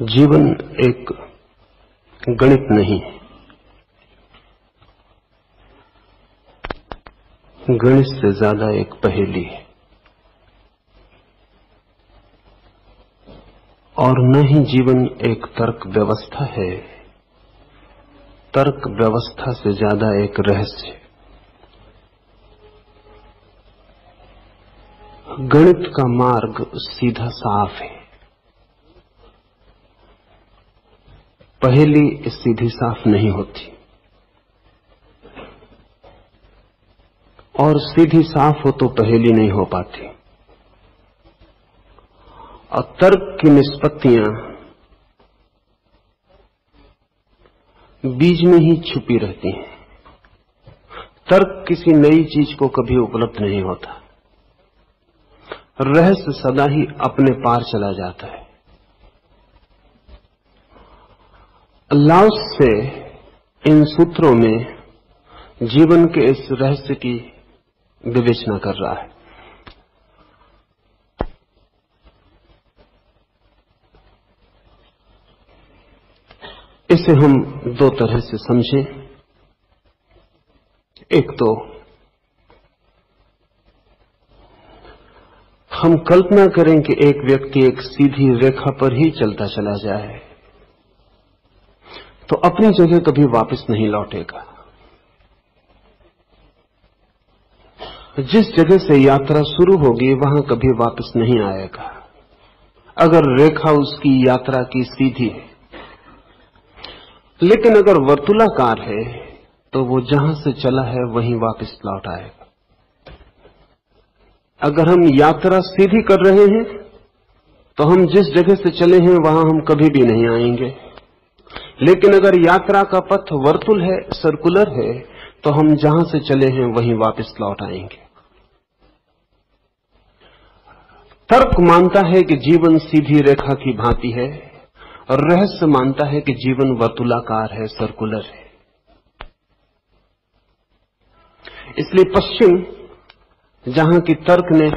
जीवन एक गणित नहीं है। गणित से ज़्यादा एक पहेली है। और न ही जीवन एक तर्क व्यवस्था है। तर्क व्यवस्था से ज़्यादा एक रहस्य गणित का मार्ग सीधा साफ़ है। पहेली सीधी साफ़ नहीं होती। और सीधी साफ़ हो तो पहेली नहीं हो पाती। और तर्क की निष्पत्तियाँ बीज में ही छुपी रहती हैं। तर्क किसी नई चीज़ को कभी उपलब्ध नहीं होता। रहस्य सदा ही अपने पार चला जाता है। लाउस से इन सूत्रों में जीवन के इस रहस्य की विवेचना कर रहा है। इसे हम दो तरह से समझें। एक तो हम कल्पना करें कि एक व्यक्ति एक सीधी रेखा पर ही चलता चला जाए। तो अपनी जगह कभी वापस नहीं लौटेगा। जिस जगह से यात्रा शुरू होगी, वहाँ कभी वापस नहीं आएगा। अगर रेखा उसकी यात्रा की सीधी है, लेकिन अगर वर्तुलाकार है तो वो जहाँ से चला है, वहीं वापस लौट आएगा। अगर हम यात्रा सीधी कर रहे हैं तो हम जिस जगह से चले हैं, वहाँ हम कभी भी नहीं आएँगे। लेकिन अगर यात्रा का पथ वर्तुल है सर्कुलर है तो हम जहाँ से चले हैं, वहीं वापस लौट आएँगे। तर्क मानता है कि जीवन सीधी रेखा की भांति है, और रहस्य मानता है कि जीवन वर्तुलाकार है सर्कुलर है। इसलिए पश्चिम, जहाँ की तर्क ने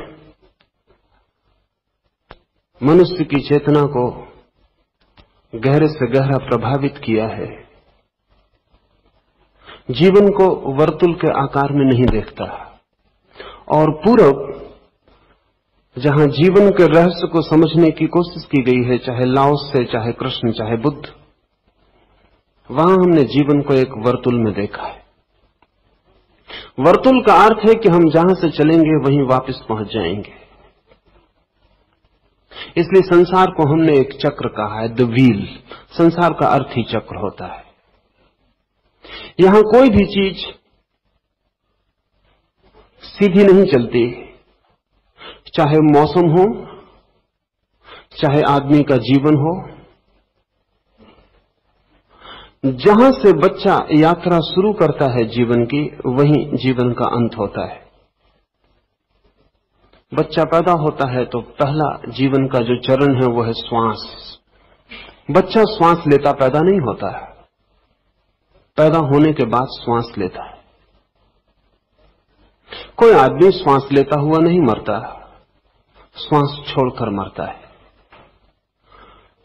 मनुष्य की चेतना को गहरे से गहरा प्रभावित किया है। जीवन को वर्तुल के आकार में नहीं देखता। और पूरब, जहाँ जीवन के रहस्य को समझने की कोशिश की गई है, चाहे लाओस से, चाहे कृष्ण, चाहे बुद्ध, वहाँ हमने जीवन को एक वर्तुल में देखा है। वर्तुल का अर्थ है कि हम जहाँ से चलेंगे, वहीं वापस पहुँच जाएँगे। इसलिए संसार को हमने एक चक्र कहा है, द व्हील। संसार का अर्थ ही चक्र होता है। यहाँ कोई भी चीज़ सीधी नहीं चलती। चाहे मौसम हो, चाहे आदमी का जीवन हो, जहाँ से बच्चा यात्रा शुरू करता है जीवन की, वहीं जीवन का अंत होता है। बच्चा पैदा होता है तो पहला जीवन का जो चरण है वो है श्वास। बच्चा श्वास लेता, पैदा नहीं होता है। पैदा होने के बाद श्वास लेता है। कोई आदमी श्वास लेता हुआ नहीं मरता। श्वास छोड़कर मरता है।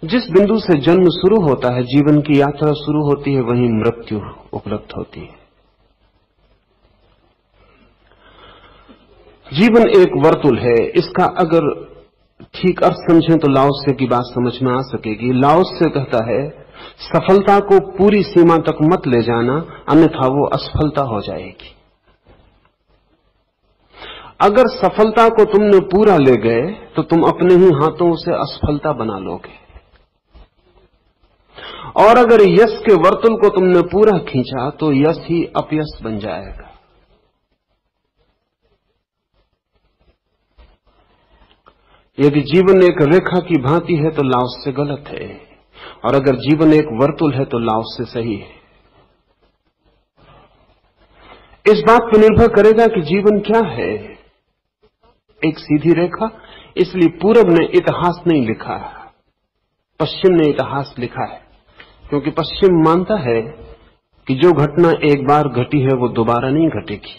जिस बिंदु से जन्म शुरू होता है, जीवन की यात्रा शुरू होती है, वहीं मृत्यु उपलब्ध होती है। जीवन एक वर्तुल है, इसका अगर ठीक अर्थ समझें तो लाओस्य की बात समझ में आ सकेगी। लाओस्य कहता है, सफलता को पूरी सीमा तक मत ले जाना, अन्यथा वो असफलता हो जाएगी। अगर सफलता को तुमने पूरा ले गए तो तुम अपने ही हाथों से असफलता बना लोगे। और अगर यश के वर्तुल को तुमने पूरा खींचा तो यश ही अपयश बन जाएगा। यदि जीवन एक रेखा की भांति है तो लाओस से गलत है। और अगर जीवन एक वर्तुल है तो लाओस से सही है। इस बात पर निर्भर करेगा कि जीवन क्या है। एक सीधी रेखा, इसलिए पूरब ने इतिहास नहीं लिखा पश्चिम ने इतिहास लिखा है। क्योंकि पश्चिम मानता है कि जो घटना एक बार घटी है, वो दोबारा नहीं घटेगी।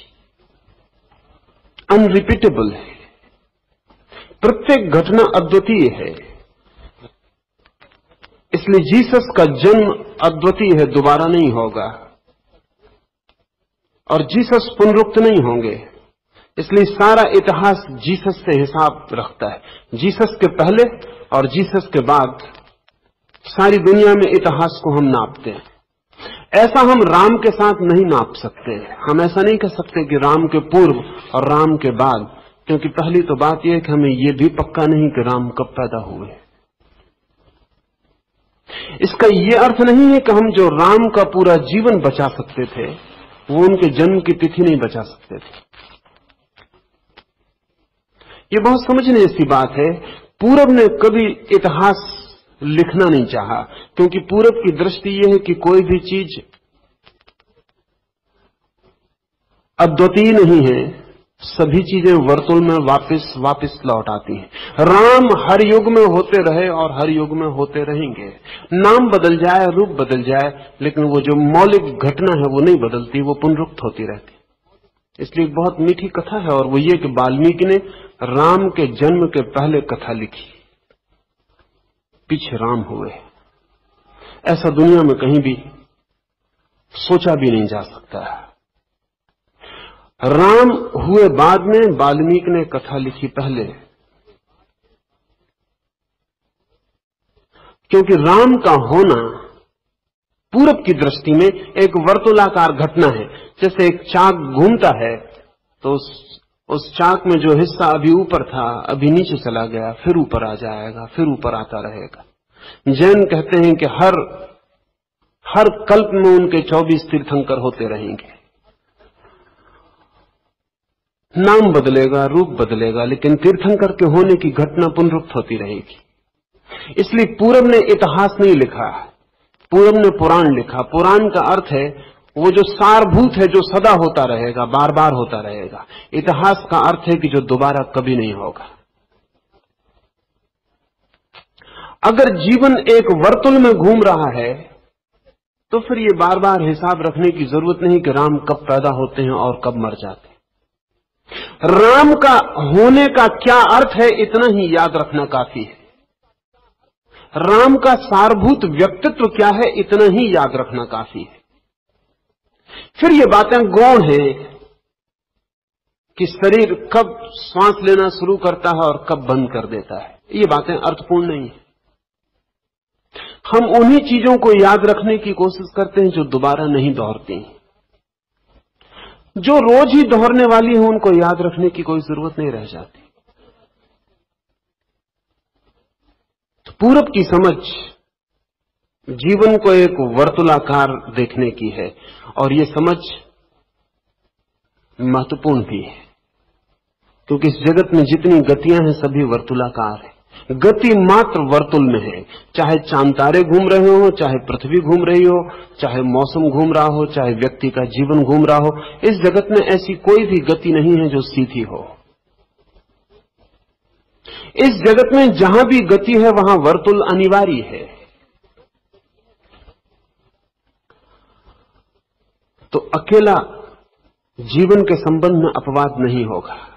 अनरिपीटेबल है। प्रत्येक घटना अद्वितीय है। इसलिए जीसस का जन्म अद्वितीय है, दोबारा नहीं होगा। और जीसस पुनरुक्त नहीं होंगे। इसलिए सारा इतिहास जीसस से हिसाब रखता है। जीसस के पहले और जीसस के बाद सारी दुनिया में इतिहास को हम नापते हैं। ऐसा हम राम के साथ नहीं नाप सकते। हम ऐसा नहीं कह सकते कि राम के पूर्व और राम के बाद। क्योंकि पहली तो बात यह कि हमें यह भी पक्का नहीं कि राम कब पैदा हुए। इसका यह अर्थ नहीं है कि हम जो राम का पूरा जीवन बचा सकते थे, वो उनके जन्म की तिथि नहीं बचा सकते थे। ये बहुत समझने जैसी बात है, पूरब ने कभी इतिहास लिखना नहीं चाहा, क्योंकि पूरब की दृष्टि यह है कि कोई भी चीज़ अद्वितीय नहीं है सभी चीज़ें वर्तुल में वापस वापस लौट आती हैं। राम हर युग में होते रहे और हर युग में होते रहेंगे। नाम बदल जाए, रूप बदल जाए, लेकिन वो जो मौलिक घटना है वो नहीं बदलती, वो पुनरुक्त होती रहती। इसलिए बहुत मीठी कथा है और वो ये कि वाल्मीकि ने राम के जन्म के पहले कथा लिखी। पीछे राम हुए। ऐसा दुनिया में कहीं भी सोचा भी नहीं जा सकता राम हुए बाद में वाल्मीकि ने कथा लिखी पहले। क्योंकि राम का होना पूरब की दृष्टि में एक वर्तुलाकार घटना है। जैसे एक चाक घूमता है तो उस उस चाक में जो हिस्सा अभी ऊपर था, अभी नीचे चला गया, फिर ऊपर आ जाएगा, फिर ऊपर आता रहेगा। जैन कहते हैं कि हर हर कल्प में उनके 24 तीर्थंकर होते रहेंगे। नाम बदलेगा, रूप बदलेगा, लेकिन तीर्थंकर के होने की घटना पुनरुक्त होती रहेगी। इसलिए पूरब ने इतिहास नहीं लिखा, पूरब ने पुराण लिखा। पुराण का अर्थ है, वो जो सारभूत है, जो सदा होता रहेगा बार बार होता रहेगा। इतिहास का अर्थ है कि जो दोबारा कभी नहीं होगा। अगर जीवन एक वर्तुल में घूम रहा है तो फिर ये बार बार हिसाब रखने की ज़रूरत नहीं कि राम कब पैदा होते हैं और कब मर जाते हैं। राम का होने का क्या अर्थ है, इतना ही याद रखना काफ़ी है। राम का सारभूत व्यक्तित्व क्या है, इतना ही याद रखना काफ़ी है। फिर ये बातें गौण हैं कि शरीर कब सांस लेना शुरू करता है और कब बंद कर देता है। ये बातें अर्थपूर्ण नहीं है। हम उन्हीं चीज़ों को याद रखने की कोशिश करते हैं जो दोबारा नहीं दोहरती जो रोज ही दोहरने वाली हो, उनको याद रखने की कोई ज़रूरत नहीं रह जाती। तो पूरब की समझ जीवन को एक वर्तुलाकार देखने की है, और ये समझ महत्वपूर्ण भी है, क्योंकि इस जगत में जितनी गतियाँ हैं, सभी वर्तुलाकार है। गति मात्र वर्तुल में है। चाहे चांतारे घूम रहे हो, चाहे पृथ्वी घूम रही हो, चाहे मौसम घूम रहा हो, चाहे व्यक्ति का जीवन घूम रहा हो, इस जगत में ऐसी कोई भी गति नहीं है जो सीधी हो। इस जगत में जहाँ भी गति है, वहाँ वर्तुल अनिवार्य है। तो अकेला जीवन के संबंध में अपवाद नहीं होगा।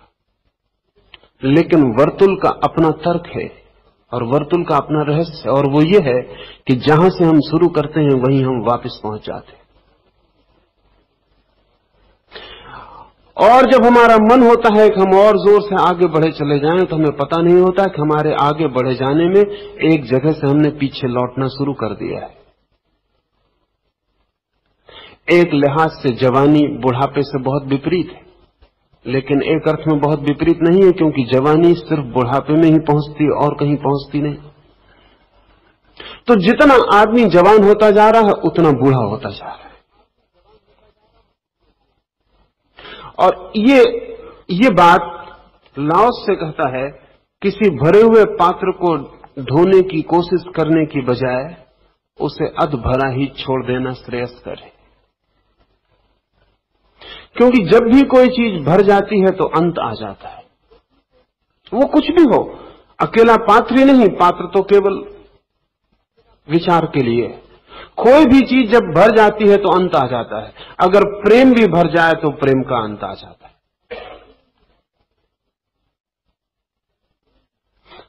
लेकिन वर्तुल का अपना तर्क है और वर्तुल का अपना रहस्य और वो ये है कि जहाँ से हम शुरू करते हैं, वहीं हम वापस पहुँच जाते हैं। और जब हमारा मन होता है कि हम और ज़ोर से आगे बढ़े चले जाएँ तो हमें पता नहीं होता कि हमारे आगे बढ़े जाने में एक जगह से हमने पीछे लौटना शुरू कर दिया है। एक लिहाज से जवानी बुढ़ापे से बहुत विपरीत है। लेकिन एक अर्थ में बहुत विपरीत नहीं है, क्योंकि जवानी सिर्फ़ बुढ़ापे में ही पहुँचती और कहीं पहुँचती नहीं। तो जितना आदमी जवान होता जा रहा है, उतना बूढ़ा होता जा रहा है। और ये ये बात लाओस से कहता है, किसी भरे हुए पात्र को ढोने की कोशिश करने की बजाय, उसे अध भरा ही छोड़ देना श्रेयस्कर है। क्योंकि जब भी कोई चीज़ भर जाती है तो अंत आ जाता है। वो कुछ भी हो, अकेला पात्र ही नहीं, पात्र तो केवल विचार के लिए। कोई भी चीज़ जब भर जाती है तो अंत आ जाता है। अगर प्रेम भी भर जाए तो प्रेम का अंत आ जाता है।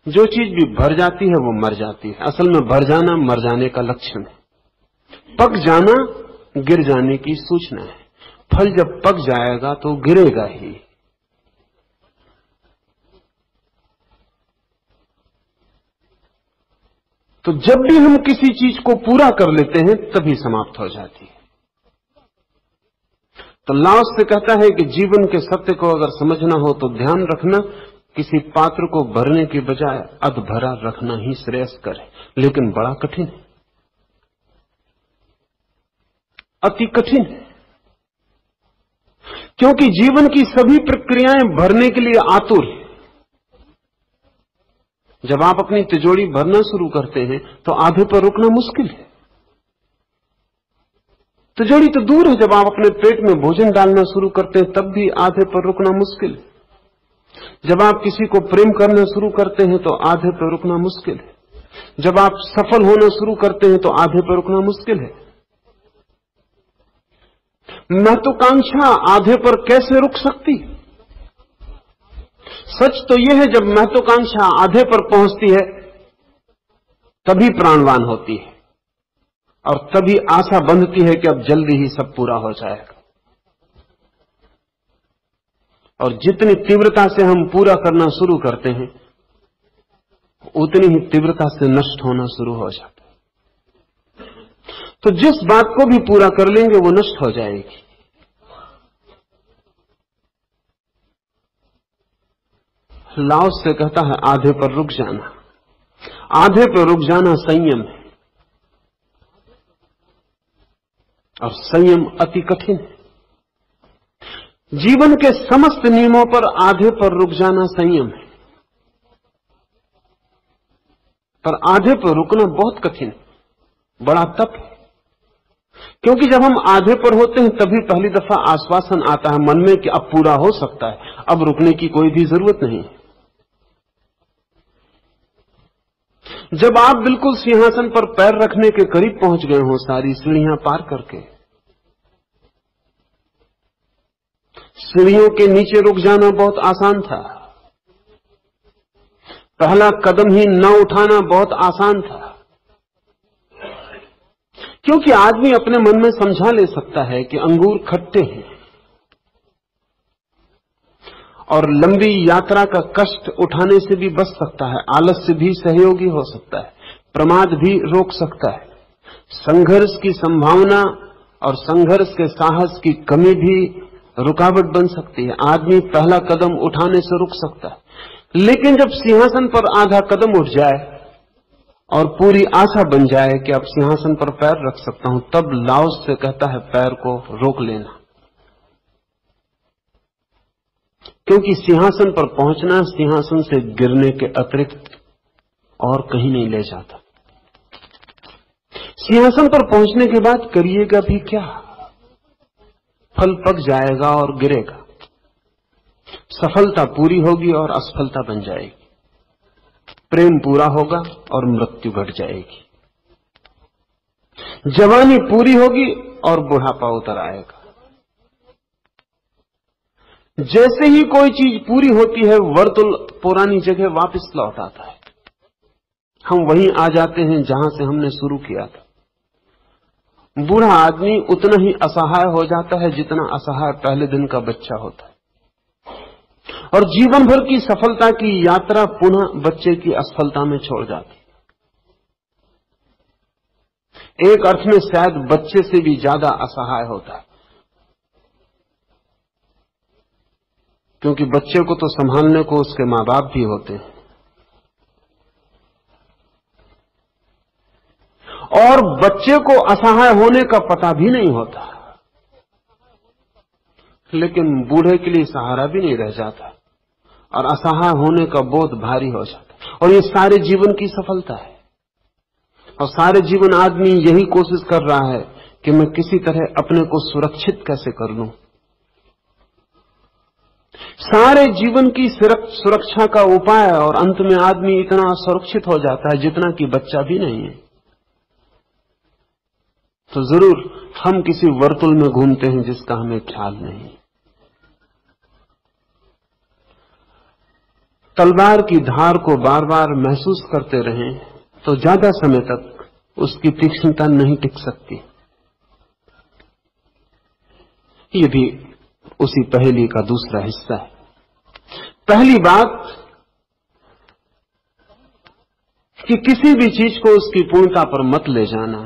जो चीज़ भी भर जाती है वो मर जाती है। असल में भर जाना मर जाने का लक्षण है। पक जाना, गिर जाने की सूचना है। फल जब पक जाएगा तो गिरेगा ही। तो जब भी हम किसी चीज़ को पूरा कर लेते हैं, तभी समाप्त हो जाती है। तो लाओस से कहता है कि जीवन के सत्य को अगर समझना हो तो ध्यान रखना, किसी पात्र को भरने के बजाय अध भरा रखना ही श्रेयस्कर है, लेकिन बड़ा कठिन है। अति कठिन है। क्योंकि जीवन की सभी प्रक्रियाएँ भरने के लिए आतुर है। जब आप अपनी तिजोरी भरना शुरू करते हैं तो आधे पर रुकना मुश्किल है। तिजोरी तो दूर है, जब आप अपने पेट में भोजन डालना शुरू करते हैं, तब भी आधे पर रुकना मुश्किल है। जब आप किसी को प्रेम करना शुरू करते हैं तो आधे पर रुकना मुश्किल है। जब आप सफल होना शुरू करते हैं तो आधे पर रुकना मुश्किल है। महत्वाकांक्षा आधे पर कैसे रुक सकती? सच तो यह है, जब महत्वाकांक्षा आधे पर पहुँचती है, तभी प्राणवान होती है। और तभी आशा बंधती है कि अब जल्दी ही सब पूरा हो जाएगा। और जितनी तीव्रता से हम पूरा करना शुरू करते हैं, उतनी ही तीव्रता से नष्ट होना शुरू हो जाता तो जिस बात को भी पूरा कर लेंगे, वो नष्ट हो जाएगी। लाओस से कहता है, आधे पर रुक जाना। आधे पर रुक जाना संयम है। और संयम अति कठिन है। जीवन के समस्त नियमों पर आधे पर रुक जाना संयम है। पर आधे पर रुकना बहुत कठिन, बड़ा तप है। क्योंकि जब हम आधे पर होते हैं, तभी पहली दफ़ा आश्वासन आता है मन में कि अब पूरा हो सकता है। अब रुकने की कोई भी ज़रूरत नहीं। जब आप बिल्कुल सिंहासन पर पैर रखने के करीब पहुँच गए हो, सारी सीढ़ियाँ पार करके, सीढ़ियों के नीचे रुक जाना बहुत आसान था। पहला कदम ही न उठाना बहुत आसान था। क्योंकि आदमी अपने मन में समझा ले सकता है कि अंगूर खट्टे हैं। और लंबी यात्रा का कष्ट उठाने से भी बच सकता है, आलस्य भी सहयोगी हो सकता है, प्रमाद भी रोक सकता है। संघर्ष की संभावना और संघर्ष के साहस की कमी भी रुकावट बन सकती है। आदमी पहला कदम उठाने से रुक सकता है। लेकिन जब सिंहासन पर आधा कदम उठ जाए और पूरी आशा बन जाए कि अब सिंहासन पर पैर रख सकता हूँ, तब लाओस से कहता है, पैर को रोक लेना। क्योंकि सिंहासन पर पहुँचना सिंहासन से गिरने के अतिरिक्त और कहीं नहीं ले जाता। सिंहासन पर पहुँचने के बाद करिएगा भी क्या? फल पक जाएगा और गिरेगा। सफलता पूरी होगी और असफलता बन जाएगी। प्रेम पूरा होगा और मृत्यु घट जाएगी। जवानी पूरी होगी और बुढ़ापा उतर आएगा। जैसे ही कोई चीज़ पूरी होती है, वर्तुल पुरानी जगह वापस लौट आता है। हम वहीं आ जाते हैं जहाँ से हमने शुरू किया था। बूढ़ा आदमी उतना ही असहाय हो जाता है जितना असहाय पहले दिन का बच्चा होता है। और जीवन भर की सफलता की यात्रा पुनः बच्चे की असफलता में छोड़ जाती। एक अर्थ में शायद बच्चे से भी ज़्यादा असहाय होता है। क्योंकि बच्चे को तो संभालने को उसके माँ बाप भी होते हैं। और बच्चे को असहाय होने का पता भी नहीं होता। लेकिन बूढ़े के लिए सहारा भी नहीं रह जाता। और असहाय होने का बोध भारी हो जाता है। और ये सारे जीवन की सफलता है। और सारे जीवन आदमी यही कोशिश कर रहा है कि मैं किसी तरह अपने को सुरक्षित कैसे कर लू। सारे जीवन की सुरक्षा का उपाय और अंत में आदमी इतना सुरक्षित हो जाता है जितना कि बच्चा भी नहीं है। तो ज़रूर हम किसी वर्तुल में घूमते हैं जिसका हमें ख्याल नहीं। तलवार की धार को बार बार महसूस करते रहें तो ज़्यादा समय तक उसकी तीक्ष्णता नहीं टिक सकती। ये भी उसी पहली का दूसरा हिस्सा है। पहली बात कि किसी भी चीज़ को उसकी पूर्णता पर मत ले जाना,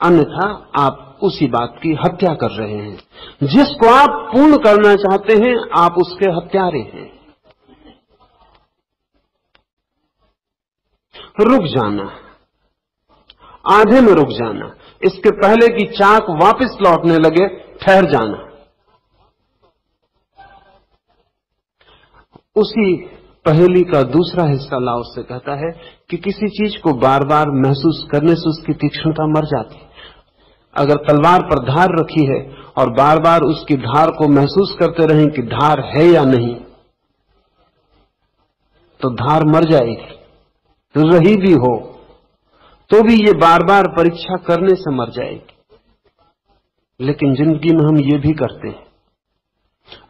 अन्यथा आप उसी बात की हत्या कर रहे हैं। जिसको आप पूर्ण करना चाहते हैं, आप उसके हत्यारे हैं। रुक जाना। आधे में रुक जाना। इसके पहले की चाक वापस लौटने लगे, ठहर जाना। उसी पहेली का दूसरा हिस्सा लाओ से कहता है कि किसी चीज़ को बार बार महसूस करने से उसकी तीक्ष्णता मर जाती। अगर तलवार पर धार रखी है और बार बार उसकी धार को महसूस करते रहें कि धार है या नहीं तो धार मर जाएगी। रही भी हो तो भी ये बार बार परीक्षा करने से मर जाएगी। लेकिन ज़िंदगी में हम ये भी करते हैं,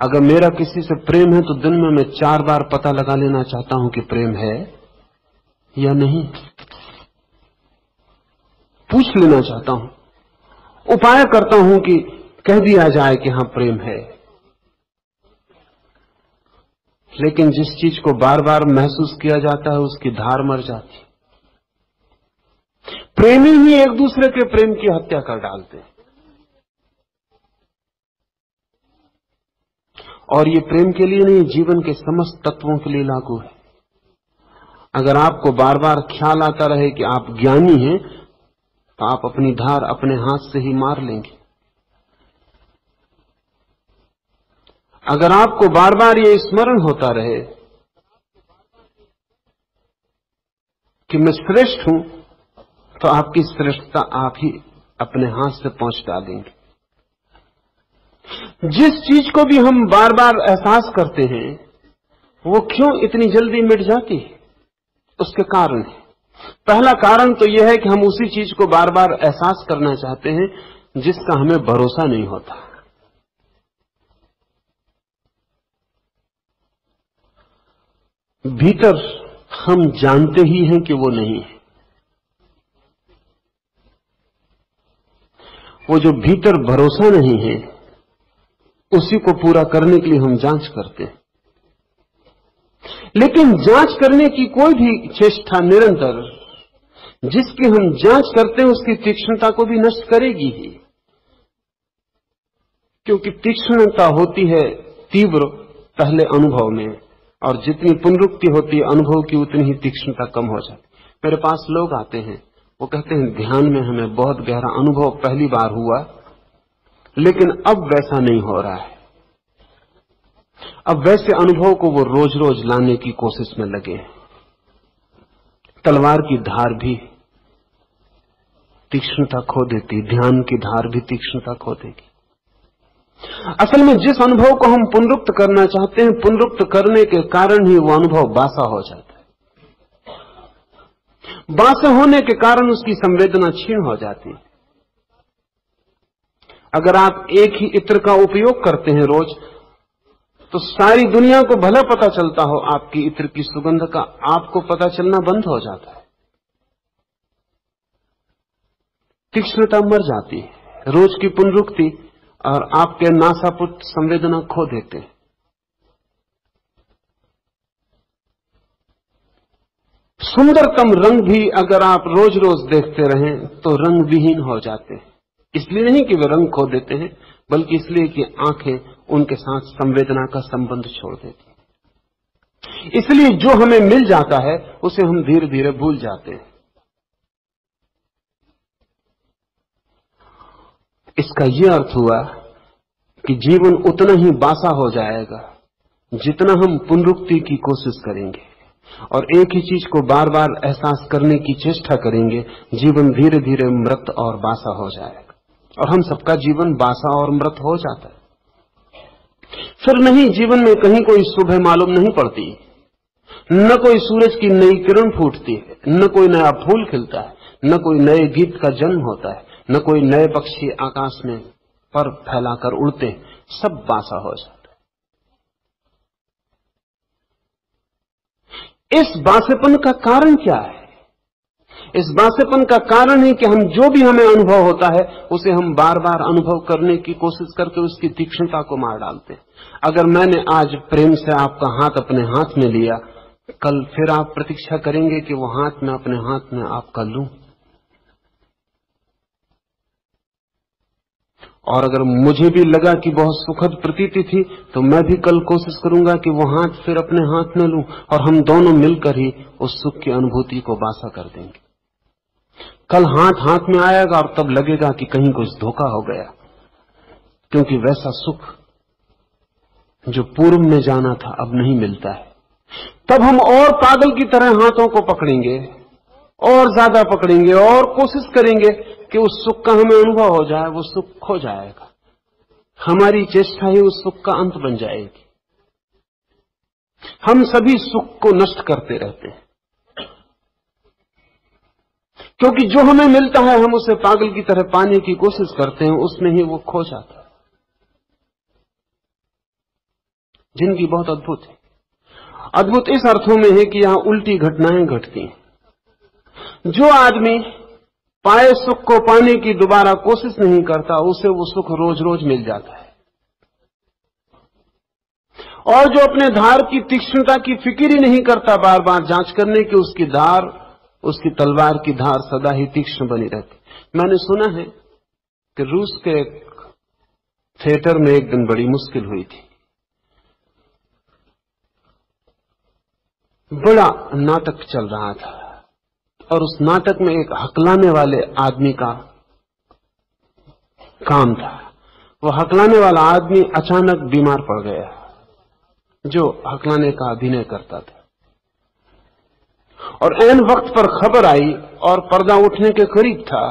अगर मेरा किसी से प्रेम है तो दिन में मैं चार बार पता लगा लेना चाहता हूँ कि प्रेम है या नहीं। पूछ लेना चाहता हूँ। उपाय करता हूँ कि कह दिया जाए कि हाँ, प्रेम है। लेकिन जिस चीज़ को बार बार महसूस किया जाता है, उसकी धार मर जाती प्रेमी ही एक दूसरे के प्रेम की हत्या कर डालते हैं। और ये प्रेम के लिए नहीं, जीवन के समस्त तत्वों के लिए लागू है। अगर आपको बार बार ख्याल आता रहे कि आप ज्ञानी हैं तो आप अपनी धार अपने हाथ से ही मार लेंगे। अगर आपको बार बार ये स्मरण होता रहे कि मैं श्रेष्ठ हूँ तो आपकी श्रेष्ठता आप ही अपने हाथ से पहुँच डालेंगे जिस चीज़ को भी हम बार बार एहसास करते हैं, वो क्यों इतनी जल्दी मिट जाती है? उसके कारण है। पहला कारण तो यह है कि हम उसी चीज़ को बार बार एहसास करना चाहते हैं जिसका हमें भरोसा नहीं होता। भीतर हम जानते ही हैं कि वो नहीं है। वो जो भीतर भरोसा नहीं है, उसी को पूरा करने के लिए हम जाँच करते हैं। लेकिन जाँच करने की कोई भी चेष्टा निरंतर, जिसकी हम जाँच करते हैं, उसकी तीक्ष्णता को भी नष्ट करेगी ही। क्योंकि तीक्ष्णता होती है तीव्र, पहले अनुभव में। और जितनी पुनरुक्ति होती है, अनुभव की उतनी ही तीक्ष्णता कम हो जाती मेरे पास लोग आते हैं, वो कहते हैं, ध्यान में हमें बहुत गहरा अनुभव पहली बार हुआ, लेकिन अब वैसा नहीं हो रहा है। अब वैसे अनुभव को वो रोज रोज लाने की कोशिश में लगे हैं। तलवार की धार भी तीक्ष्णता खो देती, ध्यान की धार भी तीक्ष्णता खो देगी। असल में जिस अनुभव को हम पुनरुक्त करना चाहते हैं, पुनरुक्त करने के कारण ही वो अनुभव बासा हो जाता है। बासा होने के कारण उसकी संवेदना क्षीण हो जाती है। अगर आप एक ही इत्र का उपयोग करते हैं रोज तो सारी दुनिया को भला पता चलता हो, आपकी इत्र की सुगंध का आपको पता चलना बंद हो जाता है। तीक्ष्णता मर जाती है, रोज की पुनरुक्ति और आपके नासापुट संवेदना खो देते हैं। सुंदरतम रंग भी अगर आप रोज रोज देखते रहें तो रंग विहीन हो जाते हैं। इसलिए नहीं कि वे रंग खो देते हैं, बल्कि इसलिए कि आँखें उनके साथ संवेदना का संबंध छोड़ देती हैं। इसलिए जो हमें मिल जाता है, उसे हम धीरे धीरे भूल जाते हैं। इसका यह अर्थ हुआ कि जीवन उतना ही बासा हो जाएगा जितना हम पुनरुक्ति की कोशिश करेंगे और एक ही चीज़ को बार बार एहसास करने की चेष्टा करेंगे, जीवन धीरे धीरे मृत और बासा हो जाएगा। और हम सबका जीवन बासा और मृत हो जाता है। फिर नहीं, जीवन में कहीं कोई सुबह मालूम नहीं पड़ती। न कोई सूरज की नई किरण फूटती है, न कोई नया फूल खिलता है, न कोई नए गीत का जन्म होता है। न कोई नए पक्षी आकाश में पर फैलाकर उड़ते, सब बासा हो जाता। इस बासेपन का कारण क्या है? इस बासेपन का कारण है कि हम जो भी हमें अनुभव होता है, उसे हम बार बार अनुभव करने की कोशिश करके उसकी तीक्ष्णता को मार डालते हैं। अगर मैंने आज प्रेम से आपका हाथ अपने हाथ में लिया, कल फिर आप प्रतीक्षा करेंगे कि वो हाथ में अपने हाथ में आपका लू। और अगर मुझे भी लगा कि बहुत सुखद प्रतीति थी तो मैं भी कल कोशिश करूँगा कि वो हाथ फिर अपने हाथ में लूँ और हम दोनों मिलकर ही उस सुख की अनुभूति को बासा कर देंगे। कल हाथ हाथ में आएगा और तब लगेगा कि कहीं कुछ धोखा हो गया। क्योंकि वैसा सुख जो पूर्व में जाना था, अब नहीं मिलता है। तब हम और पागल की तरह हाथों को पकड़ेंगे, और ज़्यादा पकड़ेंगे, और कोशिश करेंगे कि उस सुख का हमें अनुभव हो जाए, वो सुख खो जाएगा। हमारी चेष्टा ही उस सुख का अंत बन जाएगी। हम सभी सुख को नष्ट करते रहते हैं। क्योंकि जो हमें मिलता है, हम उसे पागल की तरह पाने की कोशिश करते हैं, उसमें ही वो खो जाता है। ज़िंदगी बहुत अद्भुत है। अद्भुत इस अर्थों में है कि यहाँ उल्टी घटनाएँ घटती हैं। जो आदमी पाए सुख को पाने की दोबारा कोशिश नहीं करता, उसे वो सुख रोज रोज मिल जाता है। और जो अपने धार की तीक्ष्णता की फ़िक्र ही नहीं करता बार बार जाँच करने की उसकी धार, उसकी तलवार की धार सदा ही तीक्ष्ण बनी रहती। मैंने सुना है कि रूस के एक थिएटर में एक दिन बड़ी मुश्किल हुई थी। बड़ा नाटक चल रहा था। और उस नाटक में एक हकलाने वाले आदमी का काम था। वो हकलाने वाला आदमी अचानक बीमार पड़ गया, जो हकलाने का अभिनय करता था। और एन वक्त पर खबर आई और पर्दा उठने के करीब था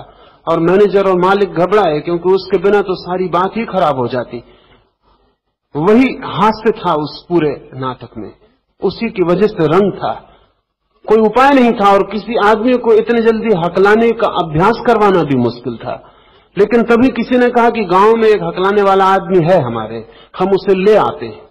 और मैनेजर और मालिक घबराए, क्योंकि उसके बिना तो सारी बात ही खराब हो जाती। वही हास्य था उस पूरे नाटक में। उसी की वजह से रंग था। कोई उपाय नहीं था और किसी आदमी को इतने जल्दी हकलाने का अभ्यास करवाना भी मुश्किल था। लेकिन तभी किसी ने कहा कि गाँव में एक हकलाने वाला आदमी है हमारे, हम उसे ले आते हैं।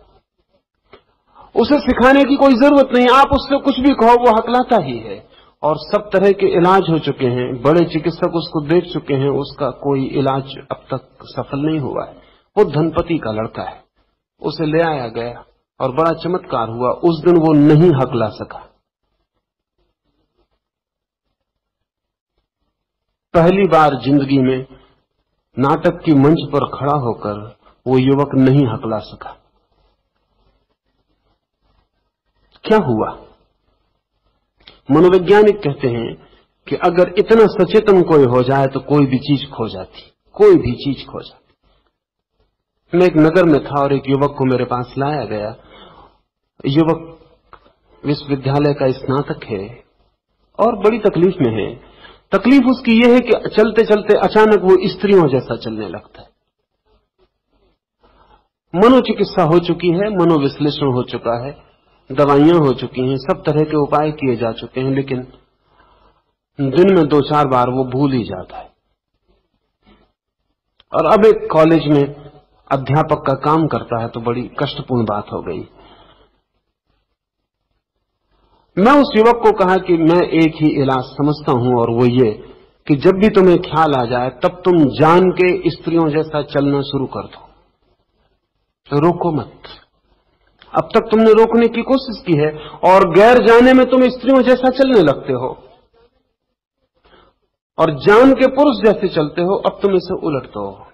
उसे सिखाने की कोई ज़रूरत नहीं, आप उससे कुछ भी कहो, वो हकलाता ही है। और सब तरह के इलाज हो चुके हैं, बड़े चिकित्सक उसको देख चुके हैं, उसका कोई इलाज अब तक सफल नहीं हुआ है। वो धनपति का लड़का है। उसे ले आया गया और बड़ा चमत्कार हुआ, उस दिन वो नहीं हकला सका। पहली बार ज़िंदगी में नाटक की मंच पर खड़ा होकर वो युवक नहीं हकला सका। क्या हुआ? मनोवैज्ञानिक कहते हैं कि अगर इतना सचेतन कोई हो जाए तो कोई भी चीज़ खो जाती, कोई भी चीज़ खो जाती। मैं एक नगर में था और एक युवक को मेरे पास लाया गया। युवक विश्वविद्यालय का स्नातक है और बड़ी तकलीफ़ में है। तकलीफ़ उसकी यह है कि चलते चलते अचानक वो स्त्रियों जैसा चलने लगता है। मनोचिकित्सा हो चुकी है, मनोविश्लेषण हो चुका है, दवाइयाँ हो चुकी हैं, सब तरह के उपाय किए जा चुके हैं, लेकिन दिन में दो चार बार वो भूल ही जाता है। और अब एक कॉलेज में अध्यापक का काम करता है तो बड़ी कष्टपूर्ण बात हो गई। मैं उस युवक को कहा कि मैं एक ही इलाज समझता हूँ और वो ये कि जब भी तुम्हें ख्याल आ जाए, तब तुम जान के स्त्रियों जैसा चलना शुरू कर दो। तो रोको मत। अब तक तुमने रोकने की कोशिश की है और गैर जाने में तुम स्त्रियों जैसा चलने लगते हो। और जान के पुरुष जैसे चलते हो, अब तुम इसे उलट दो।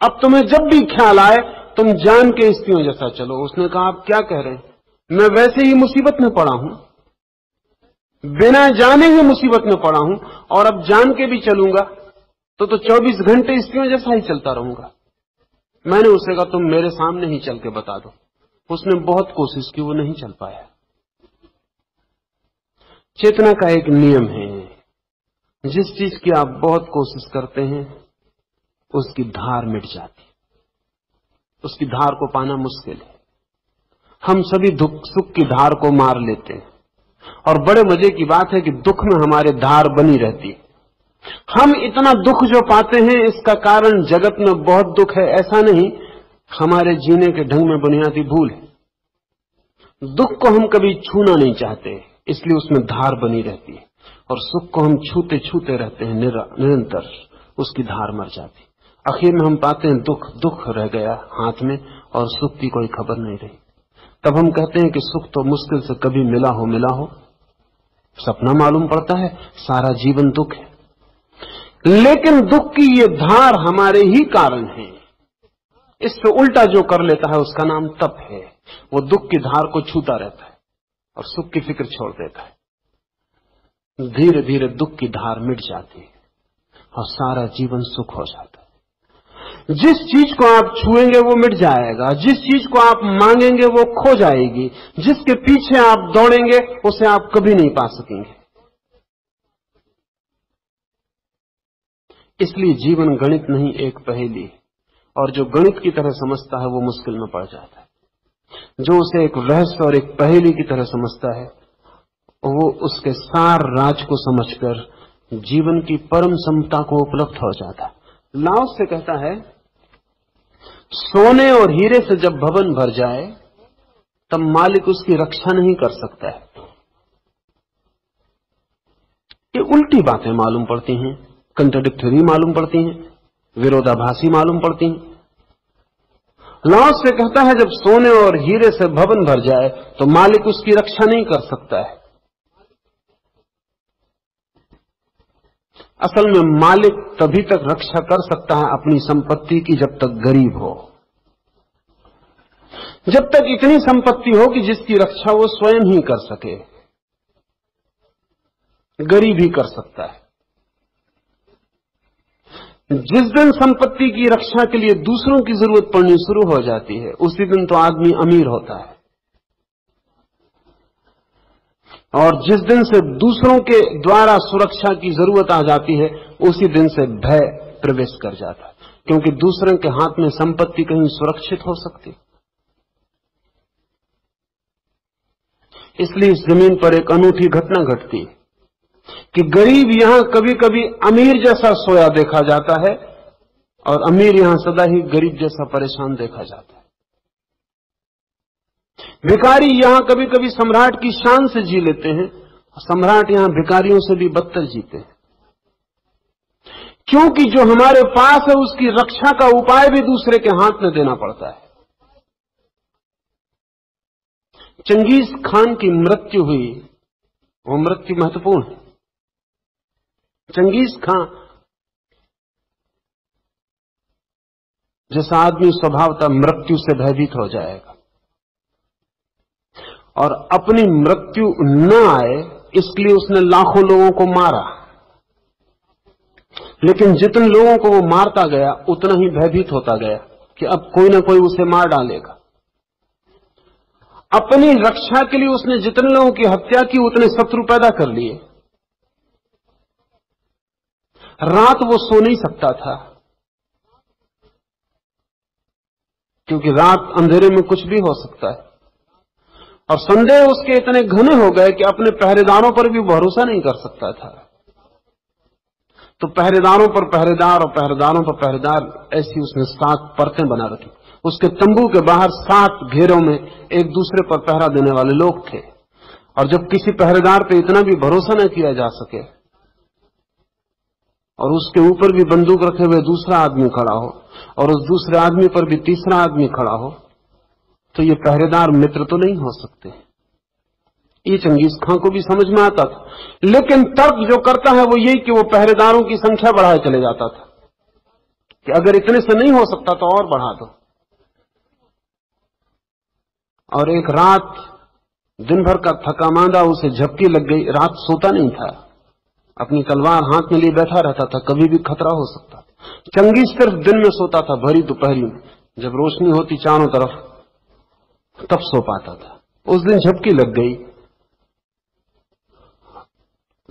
अब तुम्हें जब भी ख्याल आए, तुम जान के स्त्रियों जैसा चलो। उसने कहा, आप क्या कह रहे हैं? मैं वैसे ही मुसीबत में पड़ा हूँ। बिना जाने ही मुसीबत में पड़ा हूँ और अब जान के भी चलूँगा तो तो 24 घंटे स्त्रियों जैसा ही चलता रहूँगा? मैंने उसे कहा, तुम मेरे सामने ही चल के बता दो। उसने बहुत कोशिश की, वो नहीं चल पाया। चेतना का एक नियम है, जिस चीज़ की आप बहुत कोशिश करते हैं, उसकी धार मिट जाती। उसकी धार को पाना मुश्किल है। हम सभी दुख सुख की धार को मार लेते हैं। और बड़े मज़े की बात है कि दुख में हमारे धार बनी रहती है। हम इतना दुख जो पाते हैं, इसका कारण जगत में बहुत दुख है। ऐसा नहीं, हमारे जीने के ढंग में बुनियादी भूल है। दुख को हम कभी छूना नहीं चाहते, इसलिए उसमें धार बनी रहती है। और सुख को हम छूते छूते रहते हैं निरंतर उसकी धार मर जाती आखिर में हम पाते हैं दुख दुख रह गया हाथ में, और सुख की कोई खबर नहीं रही। तब हम कहते हैं कि सुख तो मुश्किल से कभी मिला हो मिला हो। सपना मालूम पड़ता है, सारा जीवन दुख है। लेकिन दुख की ये धार हमारे ही कारण है। इससे उल्टा जो कर लेता है, उसका नाम तप है। वो दुख की धार को छूता रहता है और सुख की फ़िक्र छोड़ देता है। धीरे धीरे दुख की धार मिट जाती है और सारा जीवन सुख हो जाता है। जिस चीज़ को आप छुएँगे वो मिट जाएगा, जिस चीज़ को आप मांगेंगे वो खो जाएगी, जिसके पीछे आप दौड़ेंगे उसे आप कभी नहीं पा सकेंगे। इसलिए जीवन गणित नहीं एक पहेली और जो गणित की तरह समझता है वो मुश्किल में पड़ जाता है। जो उसे एक रहस्य और एक पहेली की तरह समझता है, वो उसके सार राज को समझकर जीवन की परम समता को उपलब्ध हो जाता है। लाओस से कहता है सोने और हीरे से जब भवन भर जाए, तब मालिक उसकी रक्षा नहीं कर सकता है। ये उल्टी बातें मालूम पड़ती हैं कंट्रोडिक्टरी मालूम पड़ती हैं, विरोधाभासी मालूम पड़ती हैं। लॉस से कहता है जब सोने और हीरे से भवन भर जाए तो मालिक उसकी रक्षा नहीं कर सकता है। असल में मालिक तभी तक रक्षा कर सकता है अपनी संपत्ति की जब तक गरीब हो। जब तक इतनी संपत्ति हो कि जिसकी रक्षा वो स्वयं ही कर सके। गरीब ही कर सकता है। जिस दिन संपत्ति की रक्षा के लिए दूसरों की ज़रूरत पड़नी शुरू हो जाती है, उसी दिन तो आदमी अमीर होता है। और जिस दिन से दूसरों के द्वारा सुरक्षा की ज़रूरत आ जाती है, उसी दिन से भय प्रवेश कर जाता है। क्योंकि दूसरों के हाथ में संपत्ति कहीं सुरक्षित हो सकती इसलिए इस ज़मीन पर एक अनूठी घटना घटती है कि गरीब यहाँ कभी कभी अमीर जैसा सोया देखा जाता है और अमीर यहाँ सदा ही गरीब जैसा परेशान देखा जाता है। भिकारी यहाँ कभी कभी सम्राट की शान से जी लेते हैं सम्राट यहाँ भिकारियों से भी बदतर जीते हैं। क्योंकि जो हमारे पास है, उसकी रक्षा का उपाय भी दूसरे के हाथ में देना पड़ता है। चंगेज खान की मृत्यु हुई, वो मृत्यु महत्वपूर्ण है। चंगेज खान, जैसा आदमी स्वभावता मृत्यु से भयभीत हो जाएगा और अपनी मृत्यु न आए, इसके लिए उसने लाखों लोगों को मारा। लेकिन जितने लोगों को वो मारता गया, उतना ही भयभीत होता गया कि अब कोई ना कोई उसे मार डालेगा। अपनी रक्षा के लिए उसने जितने लोगों की हत्या की, उतने शत्रु पैदा कर लिए। रात वो सो नहीं सकता था, क्योंकि रात अंधेरे में कुछ भी हो सकता है। और संदेह उसके इतने घने हो गए कि अपने पहरेदारों पर भी भरोसा नहीं कर सकता था। तो पहरेदारों पर पहरेदार और पहरेदारों पर पहरेदार, ऐसी उसने सात परतें बना रखी। उसके तंबू के बाहर सात घेरों में एक दूसरे पर पहरा देने वाले लोग थे। और जब किसी पहरेदार पे इतना भी भरोसा न किया जा सके, और उसके ऊपर भी बंदूक रखे हुए दूसरा आदमी खड़ा हो, और उस दूसरे आदमी पर भी तीसरा आदमी खड़ा हो तो ये पहरेदार मित्र तो नहीं हो सकते। ये चंगेज खां को भी समझ में आता था। लेकिन तर्क जो करता है वो यही कि वो पहरेदारों की संख्या बढ़ाए चले जाता था। कि अगर इतने से नहीं हो सकता तो और बढ़ा दो। और एक रात दिन भर का थका मांदा उसे झपकी लग गई। रात सोता नहीं था। अपनी तलवार हाथ में लिए बैठा रहता था। कभी भी खतरा हो सकता। था चंगेज सिर्फ़ दिन में सोता था, भरी दोपहरी में। जब रोशनी होती चारों तरफ़ तब सो पाता था। उस दिन झपकी लग गई।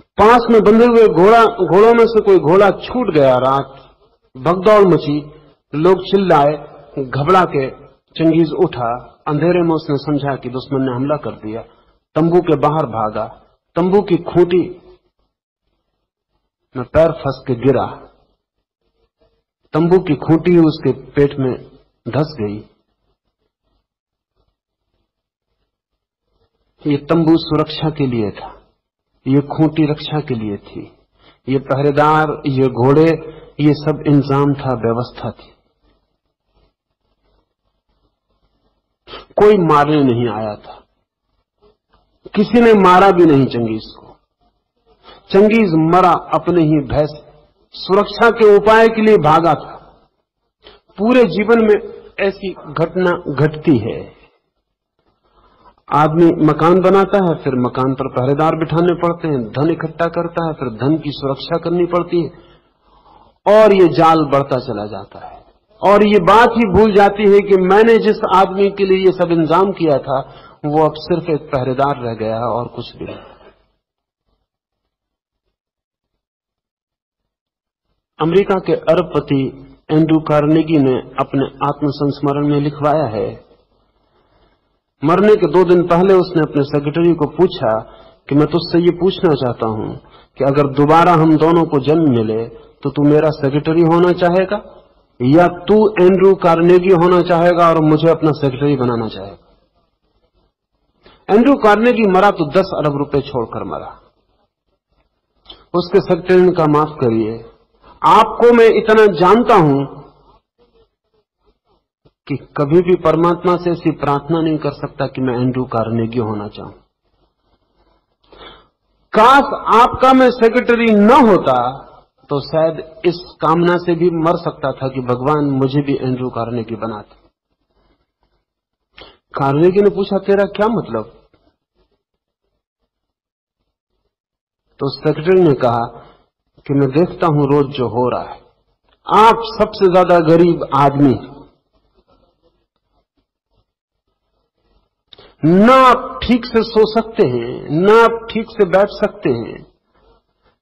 पास में बंधे हुए घोड़ा घोड़ों में से कोई घोड़ा छूट गया। रात भगदौड़ मची। लोग चिल्लाए। घबरा के चंगेज उठा। अंधेरे में उसने समझा कि दुश्मन ने हमला कर दिया। तंबू के बाहर भागा। तंबू की खूंटी में पैर फंस के गिरा। तंबू की खूंटी उसके पेट में धस गई। ये तंबू सुरक्षा के लिए था, ये खूंटी रक्षा के लिए थी, ये पहरेदार, ये घोड़े, ये सब इंतज़ाम था, व्यवस्था थी। कोई मारने नहीं आया था। किसी ने मारा भी नहीं चंगेज को। चंगेज मरा अपने ही भय सुरक्षा के उपाय के लिए भागा था। पूरे जीवन में ऐसी घटना घटती है। आदमी मकान बनाता है, फिर मकान पर पहरेदार बिठाने पड़ते हैं, धन इकट्ठा करता है, फिर धन की सुरक्षा करनी पड़ती है। और ये जाल बढ़ता चला जाता है। और ये बात ही भूल जाती है कि मैंने जिस आदमी के लिए ये सब इंतज़ाम किया था, वो अब सिर्फ़ एक पहरेदार रह गया है और कुछ भी नहीं। अमेरिका के अरबपति एंड्रू कार्नेगी ने अपने आत्मसंस्मरण में लिखवाया है मरने के दो दिन पहले उसने अपने सेक्रेटरी को पूछा कि मैं तुझसे ये पूछना चाहता हूँ कि अगर दोबारा हम दोनों को जन्म मिले तो तू मेरा सेक्रेटरी होना चाहेगा? या तू एंड्रू कार्नेगी होना चाहेगा और मुझे अपना सेक्रेटरी बनाना चाहेगा? एंड्रू कार्नेगी मरा तो दस अरब रुपए छोड़कर मरा। उसके सेक्रेटरी का माफ़ करिए, आपको मैं इतना जानता हूँ कि कभी भी परमात्मा से ऐसी प्रार्थना नहीं कर सकता कि मैं एंड्रू कार्नेगी होना चाहूँ। काश आपका मैं सेक्रेटरी न होता तो शायद इस कामना से भी मर सकता था कि भगवान मुझे भी एंड्रू कार्नेगी बनाते। कार्नेगी ने पूछा, तेरा क्या मतलब? तो सेक्रेटरी ने कहा कि, मैं देखता हूँ रोज जो हो रहा है। आप सबसे ज़्यादा गरीब आदमी न आप ठीक से सो सकते हैं, न आप ठीक से बैठ सकते हैं,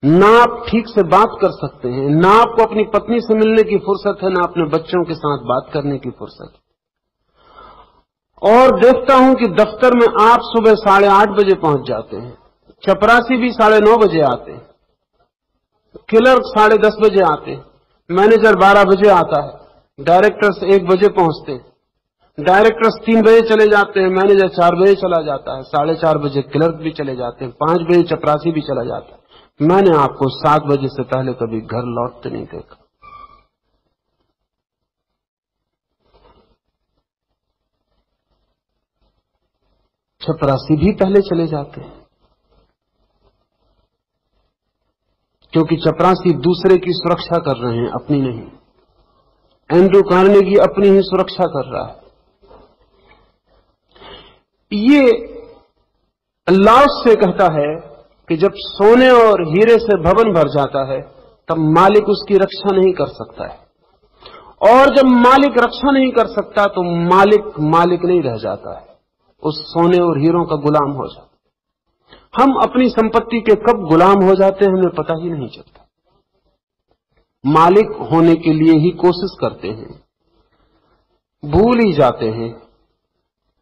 ना आप ठीक से बात कर सकते हैं, ना आपको अपनी पत्नी से मिलने की फुर्सत है, ना अपने बच्चों के साथ बात करने की फुर्सत है। और देखता हूँ कि दफ्तर में आप सुबह साढ़े आठ बजे पहुँच जाते हैं, चपरासी भी साढ़े नौ बजे आते हैं, क्लर्क साढ़े दस बजे आते हैं, मैनेजर बारह बजे आता है, डायरेक्टर्स एक बजे पहुँचते हैं। डायरेक्टर्स तीन बजे चले जाते हैं, मैनेजर चार बजे चला जाता है, साढ़े चार बजे क्लर्क भी चले जाते हैं, पाँच बजे चपरासी भी चला जाता है। मैंने आपको सात बजे से पहले कभी घर लौटते नहीं देखा। चपरासी भी पहले चले जाते हैं। क्योंकि चपरासी दूसरे की सुरक्षा कर रहे हैं, अपनी नहीं। एंड्रू कार्नेगी अपनी ही सुरक्षा कर रहा है। ये लाओस से कहता है कि जब सोने और हीरे से भवन भर जाता है, तब मालिक उसकी रक्षा नहीं कर सकता है। और जब मालिक रक्षा नहीं कर सकता तो मालिक मालिक नहीं रह जाता है। उस सोने और हीरों का गुलाम हो जाता हम अपनी संपत्ति के कब गुलाम हो जाते हैं, हमें पता ही नहीं चलता। मालिक होने के लिए ही कोशिश करते हैं। भूल ही जाते हैं।